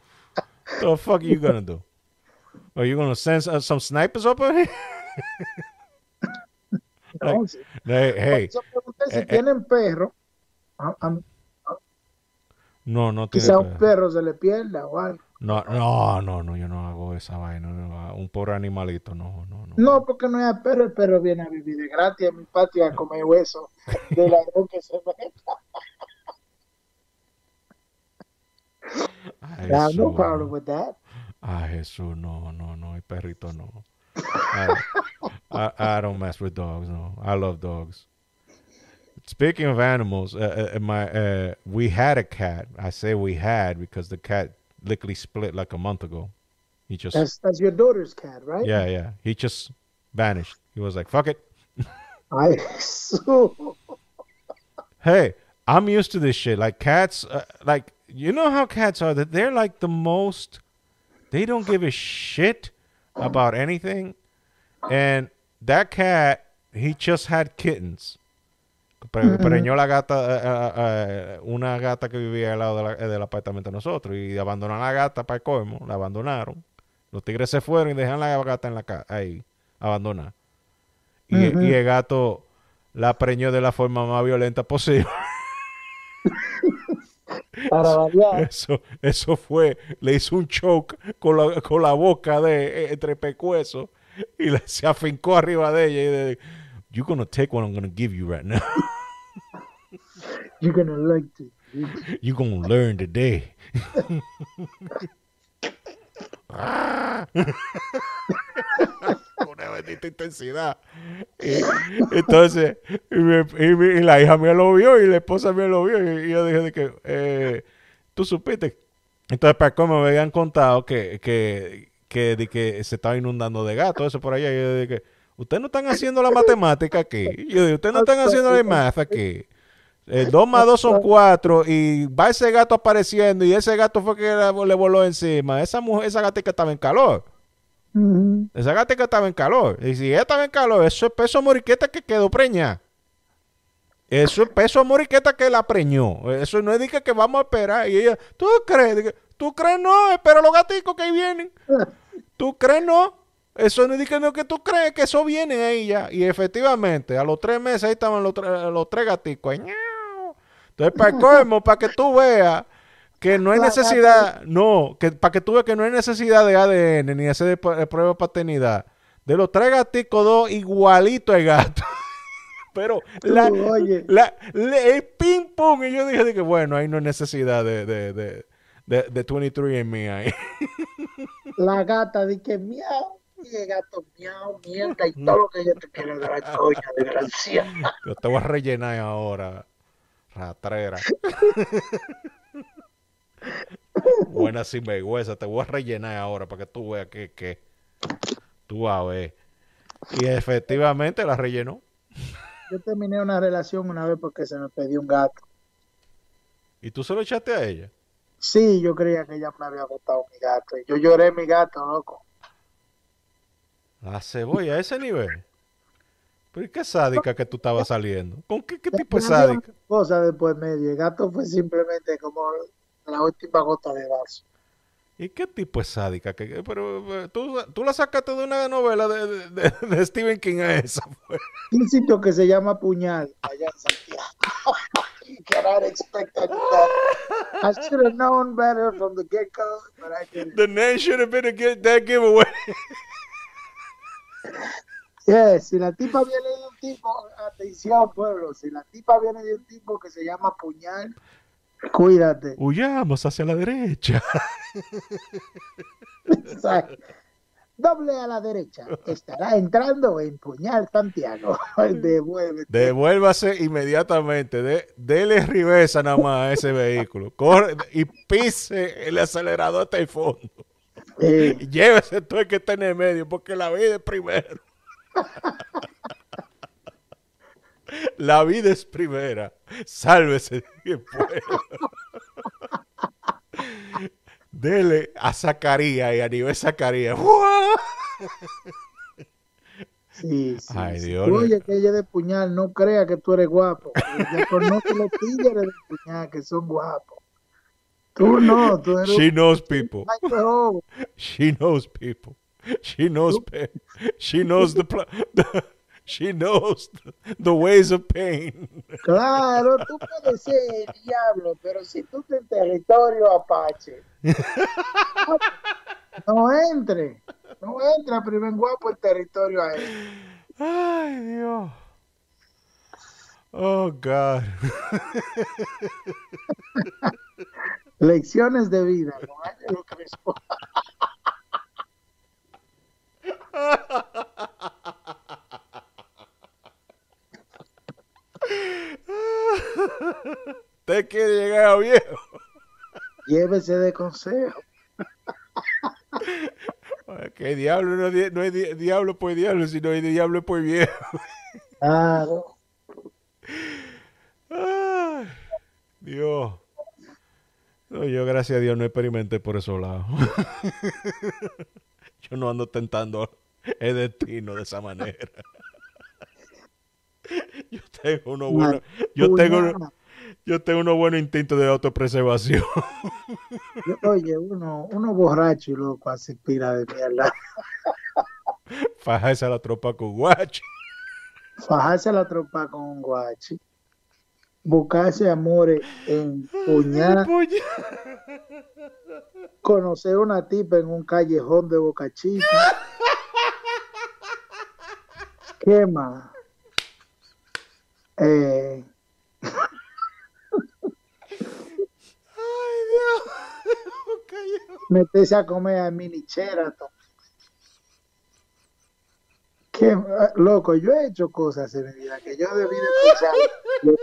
the fuck are you gonna do? Are you gonna send uh, some snipers up here? (laughs) No, Like, hey, hey, si eh, eh. tienen perro. A- a- no, no tiene Quizá un perro se le pierda o algo. No, no, no, no, yo no hago esa vaina. no, un pobre animalito, no, no, no. No, porque no hay perro, el perro viene a vivir de gratis en mi patio a comer hueso de ladrón (laughs) que se meta. I (laughs) no problem with that. Ay, Jesús, no, no, no, el perrito no. I, I, I don't mess with dogs, no. I love dogs. Speaking of animals, uh, uh, my uh, we had a cat. I say we had because the cat literally split like a month ago. He just That's that's your daughter's cat, right? yeah, yeah. He just vanished. He was like, "Fuck it." (laughs) I so Hey, I'm used to this shit. Like cats, uh, like you know how cats are. That they're like the most. They don't give a shit about anything, and that cat, he just had kittens. Pre- Preñó la gata, eh, eh, eh, una gata que vivía al lado de la- del apartamento de nosotros y abandonaron la gata para el colmo, la abandonaron. Los tigres se fueron y dejaron la gata en la casa, ahí, abandonada. Y, el gato la preñó de la forma más violenta posible. (laughs) para variar. Eso, eso fue, le hizo un choke con la, con la boca de entre pecueso y le, se afincó arriba de ella y de, you're gonna take what I'm gonna give you right now. (laughs) You're gonna like to. You're gonna learn today. Una bendita intensidad. Y, entonces, y, me- y mi- y la hija mía lo vio y la esposa mía lo vio. Y, yo dije de que, eh, tú supiste. Entonces, para cómo me habían contado que, que, que, de que se estaba inundando de gatos, eso por allá. Y yo dije, ustedes no están haciendo la matemática aquí. Yo dije, ustedes no están haciendo la math aquí. Eh, dos más dos son cuatro y va ese gato apareciendo y ese gato fue que le, voló encima. Esa mujer, esa gatica estaba en calor. Esa gatica estaba en calor. Y si ella estaba en calor, eso es peso moriqueta que quedó preñada. Eso es peso moriqueta que la preñó. Eso no es de que, vamos a esperar. Y ella, ¿tú crees? ¿Tú crees no? Espera los gaticos que ahí vienen. ¿Tú crees no? Eso no es que, no, que tú crees que eso viene ahí ya. Y efectivamente, a los tres meses ahí estaban los, tres- los tres gaticos. Entonces, para el (laughs) colmo, para que tú veas que no hay necesidad, no, que para que tú veas que no hay necesidad de ADN ni hacer de pu- prueba de paternidad. De los tres gaticos, dos igualitos de gato. (laughs) Pero la, (laughs) la- el ping pong. Y yo dije, dije, bueno, ahí no hay necesidad de, de, de, de, de 23 en mí ahí. La gata di que miau, y el gato miau, mierda, y todo lo que ella te quiere dar, coña, desgracia. Yo te voy a rellenar ahora, ratrera. Buena sinvergüenza, te voy a rellenar ahora para que tú veas que, que tú vas a ver. Y efectivamente la rellenó. Yo terminé una relación una vez porque se me perdió un gato. Y tú se lo echaste a ella. Sí, yo creía que ella me había botado mi gato. Y yo lloré mi gato, loco. La cebolla a ese nivel. Pero ¿y qué sádica que tú estabas saliendo? ¿Con qué, qué tipo de sádica? Cosa después medio. El gato fue simplemente como la última gota de vaso. ¿Y qué tipo de sádica? que pero eh, tú, tú la sacaste de una novela de, de- de- Stephen King a esa. pues. Un sitio que se llama Puñal, allá en Santiago. cannot expect that. I should have known better from the get-go, but I didn't. The name should have been a gi- that giveaway. (laughs) Yeah, si la tipa viene de un tipo, atención pueblo, si la tipa viene de un tipo que se llama Puñal, cuídate. Huyamos hacia la derecha. (laughs) Doble a la derecha, estará entrando en Puñal Santiago. (laughs) Devuélvete. Devuélvase inmediatamente. De, dele reversa nada más a ese vehículo. Corre y pise el acelerador hasta el fondo. Eh, (laughs) llévese todo el que está en el medio, porque la vida es primero. (laughs) La vida es primera. Sálvese quien pueda. (laughs) Dele a Zacarías y a nivel Zacarías. Sí, sí, Ay. Dios. Oye, que ella de Puñal no crea que tú eres guapo. Ya conoce los tigres de Puñal que son guapos. Tú no, tú eres She knows people. (laughs) She knows people. She knows pe- she knows the, (laughs) the she knows the, the ways of pain. Claro, tú puedes ser el diablo, pero si tú estás en territorio apache, (laughs) no entre, no entra primer guapo el territorio a él. Ay, Dios. Oh God. Lecciones de vida, Crespo. Usted (laughs) quiere llegar a viejo. Llévese de consejo. Que diablo no, no es di- diablo por diablo, sino es diablo por viejo. Claro. Ay, Dios. No, yo, gracias a Dios, no experimenté por esos lados. (laughs) yo no ando tentando el destino de esa manera. yo tengo unos buenos, yo tengo, uno- yo tengo unos buenos instintos de autopreservación. (laughs) Oye, uno, uno borracho y loco hace pila de mierda. (laughs) Fajarse a la tropa con guachi. Fajarse la tropa con un guachi. Buscarse amores en puñal. Conocer una tipa en un callejón de Boca Chica. ¿Qué más? Eh, Ay, Dios. (laughs) Meterse a comer a mini Sheraton. Qué eh, loco, yo he hecho cosas en mi vida que yo debí de pensar. Yo-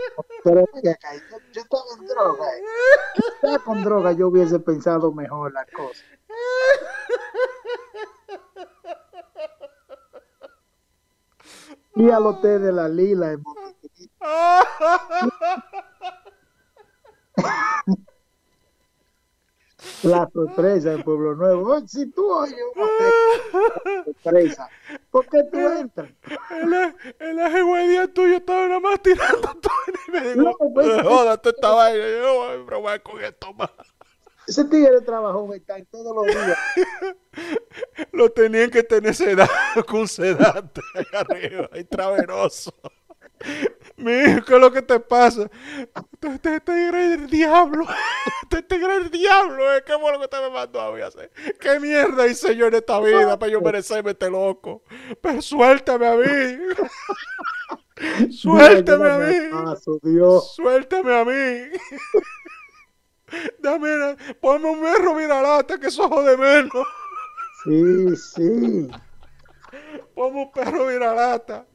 Pero acá, yo, yo estaba en droga. eh. Si estaba con droga, yo hubiese pensado mejor las cosas. Y al hotel de la Lila en Montecristi. (laughs) La sorpresa en Pueblo Nuevo. Si tú oyes una sorpresa, ¿por qué tú entras? El, el ajeguadía tuyo estaba nada más tirando todo y me dijo, No, pues, jódate esta vaina, yo voy a probar con esto más. Ese tigre trabajó en todos los días. (laughs) Lo tenían que tener sedado con sedante (laughs) ahí arriba, intravenoso. Mijo, ¿qué es lo que te pasa? Este tigre del diablo. (laughs) Este tigre del diablo. ¿eh? ¿Qué fue lo que te me mandó a mí a hacer? ¿Qué mierda hice yo en esta vida para yo merecerme este loco? Pero suéltame a mí. (laughs) Suéltame a mí. Suéltame a mí. Dame, ponme un perro lata que eso de menos. Sí, sí. Ponme un perro viralata.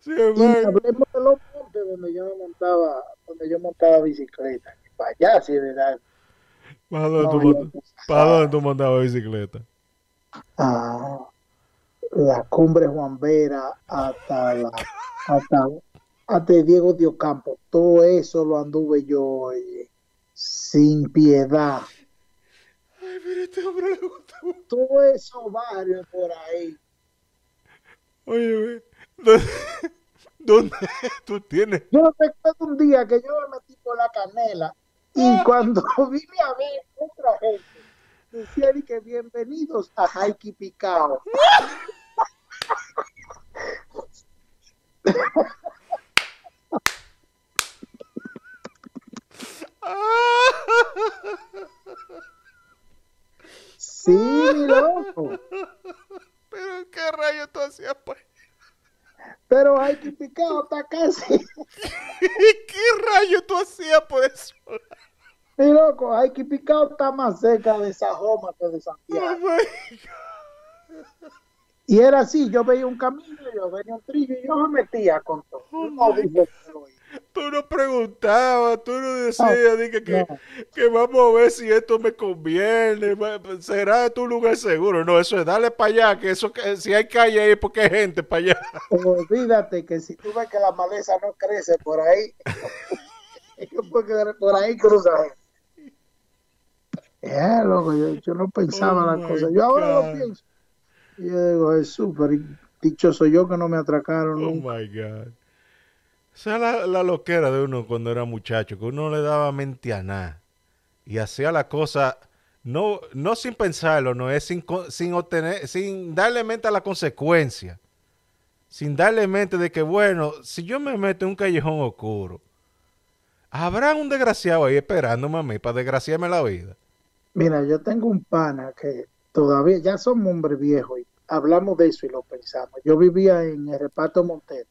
Sí, y hablemos de los montes donde yo montaba, donde yo montaba bicicleta. Para allá, sí, verdad. ¿Para dónde, tú, ¿Para dónde tú montabas bicicleta? Ah, la cumbre Juan Vera hasta la hasta, hasta Diego de Ocampo. Todo eso lo anduve yo oye, sin piedad. Ay, pero este hombre le gusta Todo eso barrios por ahí. Oye, ¿dónde, (laughs) ¿dónde (laughs) tú tienes? Yo recuerdo un día que yo me metí por la canela y ah. cuando (laughs) vine a ver otra gente, decían que bienvenidos a Haiki Picao. Sí, loco. Pero qué rayo tú hacías pues. Pero hay que picar está casi. ¿Qué rayo tú hacías por eso? Mi loco, hay que picar está más cerca de Sajoma que de Santiago. Oh y era así, yo veía un camino, yo veía un trillo y yo me metía con todo. No tú no preguntabas, tú no decías que, que, vamos a ver si esto me conviene, será tu lugar seguro. No, eso es darle para allá, que eso que si hay calle ahí porque hay gente para allá. Olvídate que si tú ves que la maleza no crece por ahí, (laughs) porque por ahí cruza. Ya, (laughs) loco, yo, yo no pensaba oh las cosas. Yo ahora lo pienso. Y yo digo, es súper dichoso yo que no me atracaron. Oh my God. Esa es la, loquera de uno cuando era muchacho, que uno le daba mente a nada y hacía la cosa no, no sin pensarlo, no es sin, sin obtener, sin darle mente a la consecuencia, sin darle mente de que, bueno, si yo me meto en un callejón oscuro, habrá un desgraciado ahí esperándome a mí para desgraciarme la vida. Mira, yo tengo un pana que todavía, ya somos hombres viejos y hablamos de eso y lo pensamos. Yo vivía en el reparto Montero.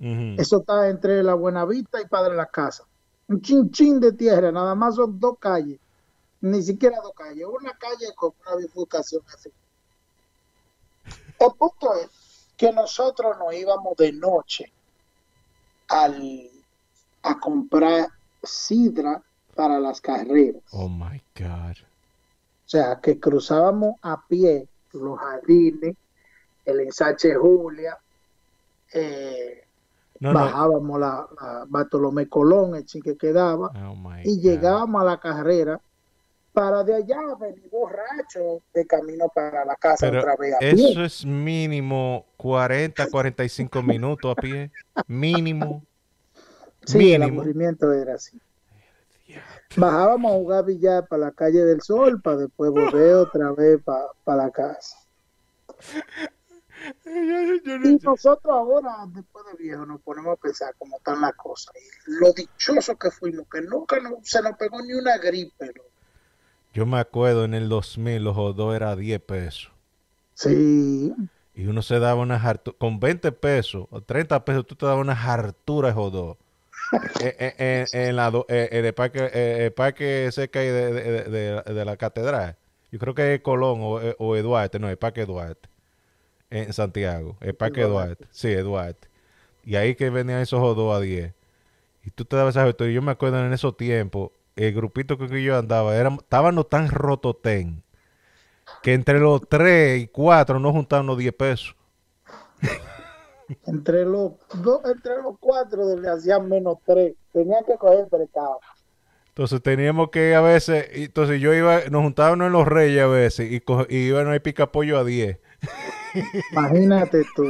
Eso está entre la Buenavista y Padre la Casa. Un chin de tierra, nada más son dos calles. Ni siquiera dos calles, una calle con una bifurcación así. El punto es que nosotros nos íbamos de noche al, a comprar sidra para las carreras. Oh my God. O sea, que cruzábamos a pie los jardines, el ensache Julia, eh, bajábamos La, Bartolomé Colón, el chique que quedaba, oh y llegábamos a la carrera para de allá venir borracho de camino para la casa otra vez. eso es mínimo 40, 45 minutos a pie, mínimo. Sí, el movimiento era así. Bajábamos a jugar billar para la calle del Sol para después volver otra vez para la casa. (laughs) y nosotros ahora, después de viejo, nos ponemos a pensar cómo están las cosas. lo dichoso que fuimos, que nunca se nos pegó ni una gripe. Yo me acuerdo en el 2000 los dos era 10 pesos. Sí. Y uno se daba unas harturas, con 20 pesos o 30 pesos tú te dabas unas harturas o dos. Eh, eh, eh, en, la, en el parque, el parque cerca de, de, de, la catedral. Yo creo que es Colón o, o Eduardo, no, el parque Duarte. En Santiago, el parque Eduardo. Sí, Eduardo. Y ahí que venían esos dos a 10. Y tú te dabas esa Yo me acuerdo en esos tiempos, el grupito que yo andaba, era, estábamos tan rototen que entre los 3 y 4 nos juntaban 10 pesos. Entre los dos, entre los cuatro le hacían menos tres. Tenían que coger precado. Entonces teníamos que a veces, entonces yo iba, nos juntábamos en los reyes a veces y, y íbamos a pica pollo a 10. Imagínate tú.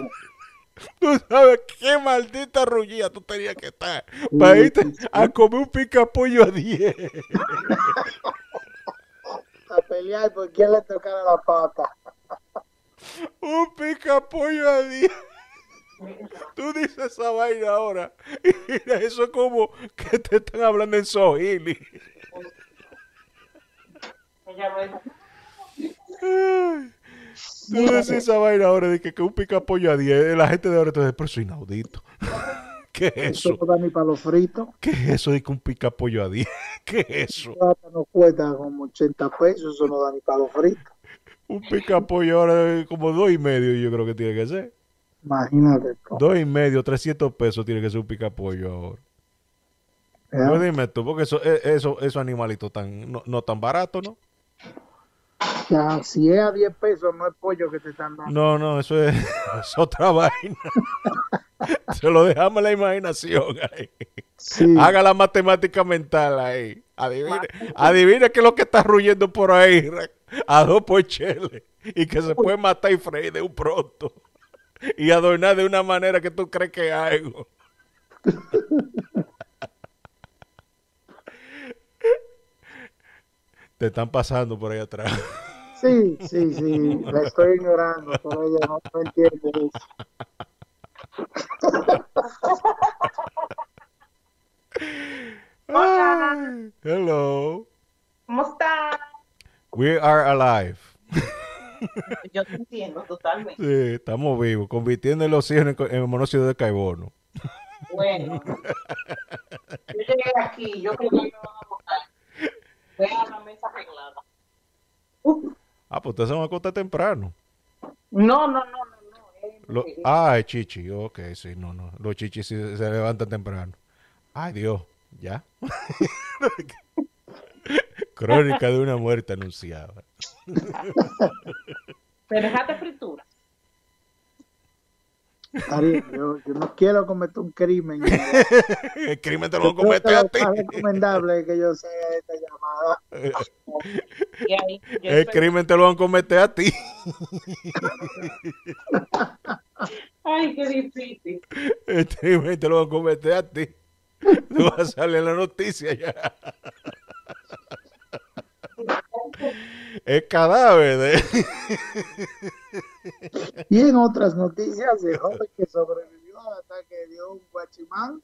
Tú sabes qué maldita rullía tú tenías que estar para irte a comer un pica pollo a 10. (laughs) A pelear por quién le tocara la pata. Un pica pollo a 10. Tú dices esa vaina ahora. (laughs) Y eso es como que te están hablando en Sohili. Tú dices esa vaina ahora de que, que un pica pollo a 10. La gente de ahora te dice, pero eso es inaudito. (laughs) ¿Qué es Eso eso? no da ni para los fritos. ¿Qué es eso de que un pica pollo a 10? (laughs) ¿Qué es eso? no cuesta como 80 pesos, eso no da ni para los fritos. Un pica pollo ahora como dos y medio, yo creo que tiene que ser. Imagínate. Dos y medio, 300 pesos tiene que ser un pica pollo ahora. Pues dime tú, porque eso, eh, eso, esos animalitos tan, no, no tan baratos, ¿no? Ya, si es a 10 pesos, no es pollo que te están dando. No, no, eso es, (laughs) es otra vaina. (laughs) Se lo dejamos a la imaginación ahí. Sí. Haga la matemática mental ahí. Adivine, adivine qué es lo que está ruyendo por ahí (laughs) a dos pocheles y que se puede matar y freír de un pronto y adornar de una manera que tú crees que algo. Te están pasando por ahí atrás. Sí, sí, sí, la estoy ignorando, pero ella no, no entiende eso. Ay, hello. ¿Cómo está? We are alive. (laughs) Yo te entiendo totalmente. Sí, estamos vivos, convirtiendo el oxígeno en, en monóxido de carbono. Bueno, (laughs) yo llegué aquí, yo creo que me van a. Vean la mesa arreglada. Uh, Ah, pues ustedes se van a acostar temprano. no, no, no, no, no. es- Lo- ah, es chichi. Ok, sí, no, no. Los chichis sí se levantan temprano. Ay, Dios, ya. (laughs) Crónica de una muerte anunciada. (laughs) Pero déjate fritura. Ariel, yo, yo no quiero cometer un crimen. (laughs) El crimen te lo comete a lo ti. más recomendable que yo sea esta llamada. (laughs) Y ahí, yo El espero- crimen te lo van a cometer a ti. Ay, qué difícil. El crimen te lo van a cometer a ti. Tú vas a salir en la noticia ya. El cadáver de... Y en otras noticias, el joven que sobrevivió al ataque de un guachimán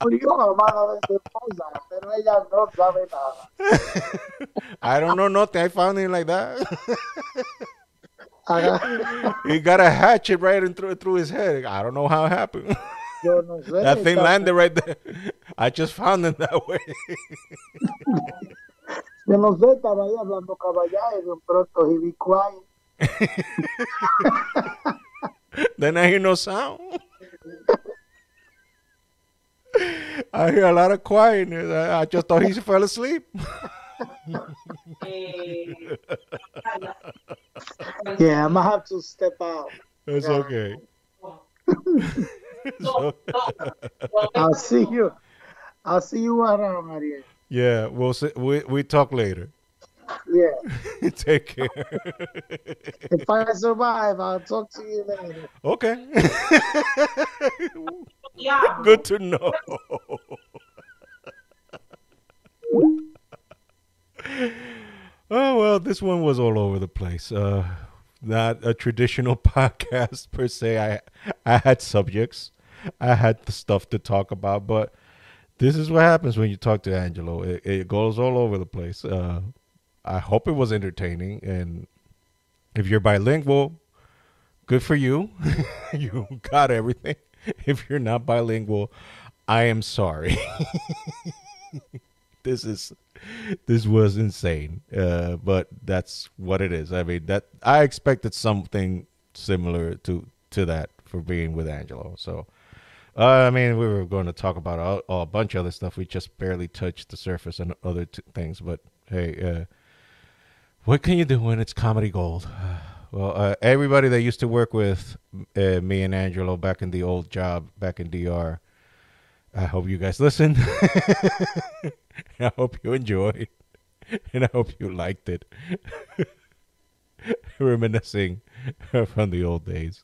murió a mano de su esposa, pero ella no sabe nada. (laughs) I don't know nothing. I found it like that. (laughs) He got a hatchet right in through, through his head. I don't know how it happened. Yo no sé. (laughs) That thing landed right there. I just found it that way. Yo no sé, estaba ahí hablando caballá y (laughs) de pronto he be quiet. then I hear no sound. I hear a lot of quietness. I, I just thought he fell asleep. Ay, (laughs) ya. Yeah, I'm gonna have to step out. It's Yeah. okay. (laughs) It's okay. I'll see you. I'll see you around, Ariel. Yeah, we'll see, we we talk later. Yeah. (laughs) Take care. If I survive, I'll talk to you later. okay. Diablo. Good to know. (laughs) oh well, this one was all over the place. Uh, not a traditional (laughs) podcast per se. I I had subjects, I had the stuff to talk about, but this is what happens when you talk to Angelo. It, it goes all over the place. Uh, I hope it was entertaining, and if you're bilingual, good for you. (laughs) you got everything. (laughs) If you're not bilingual, I am sorry. (laughs) this is this was insane. Uh, but that's what it is. I mean that I expected something similar to to that for being with Angelo. So uh, I mean, we were going to talk about a, a bunch of other stuff. We just barely touched the surface and other t- things. But hey, uh, what can you do when it's comedy gold? (sighs) Well, uh, everybody that used to work with uh, me and Angelo back in the old job back in DR, I hope you guys listened. (laughs) I hope you enjoyed, and I hope you liked it. (laughs) Reminiscing (laughs) from the old days.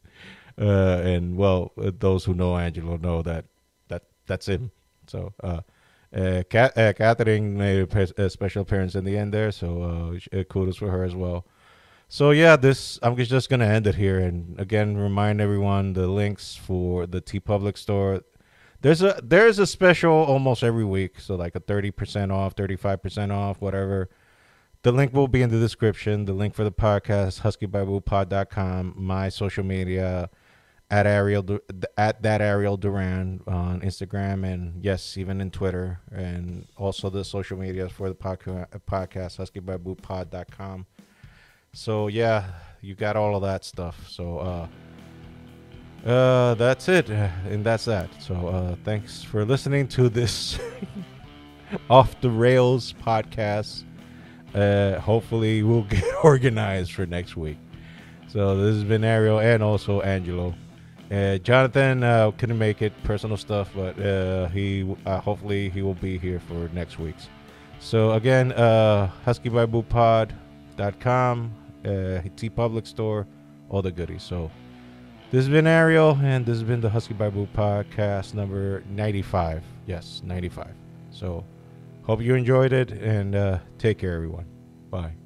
Uh, and well, uh, those who know Angelo know that that that's him. So, uh, uh, Kat, uh, Catherine made a, pe- a special appearance in the end there. So, uh, uh, kudos for her as well. So yeah, this I'm just gonna end it here, and again remind everyone the links for the TeePublic store. There's a there's a special almost every week, so like a thirty percent off, thirty five percent off, whatever. The link will be in the description. The link for the podcast, huskybarbupod.com, my social media, at Ariel at that Ariel Duran on Instagram and yes, even in Twitter, and also the social media for the podca- podcast, huskybarbupod.com. So yeah, you got all of that stuff. So uh uh that's it. And that's that. So uh thanks for listening to this (laughs) off the rails podcast. Uh hopefully we'll (laughs) get organized for next week. So this has been Ariel and also Angelo. Uh, Jonathan uh, couldn't make it, personal stuff, but uh, he uh, hopefully he will be here for next week's. So again, uh, HuskyBarbuPod.com, uh, TeePublic Store, all the goodies. So this has been Ariel, and this has been the Husky Barbú Podcast number 95. Yes, 95. So hope you enjoyed it, and uh, take care, everyone. Bye.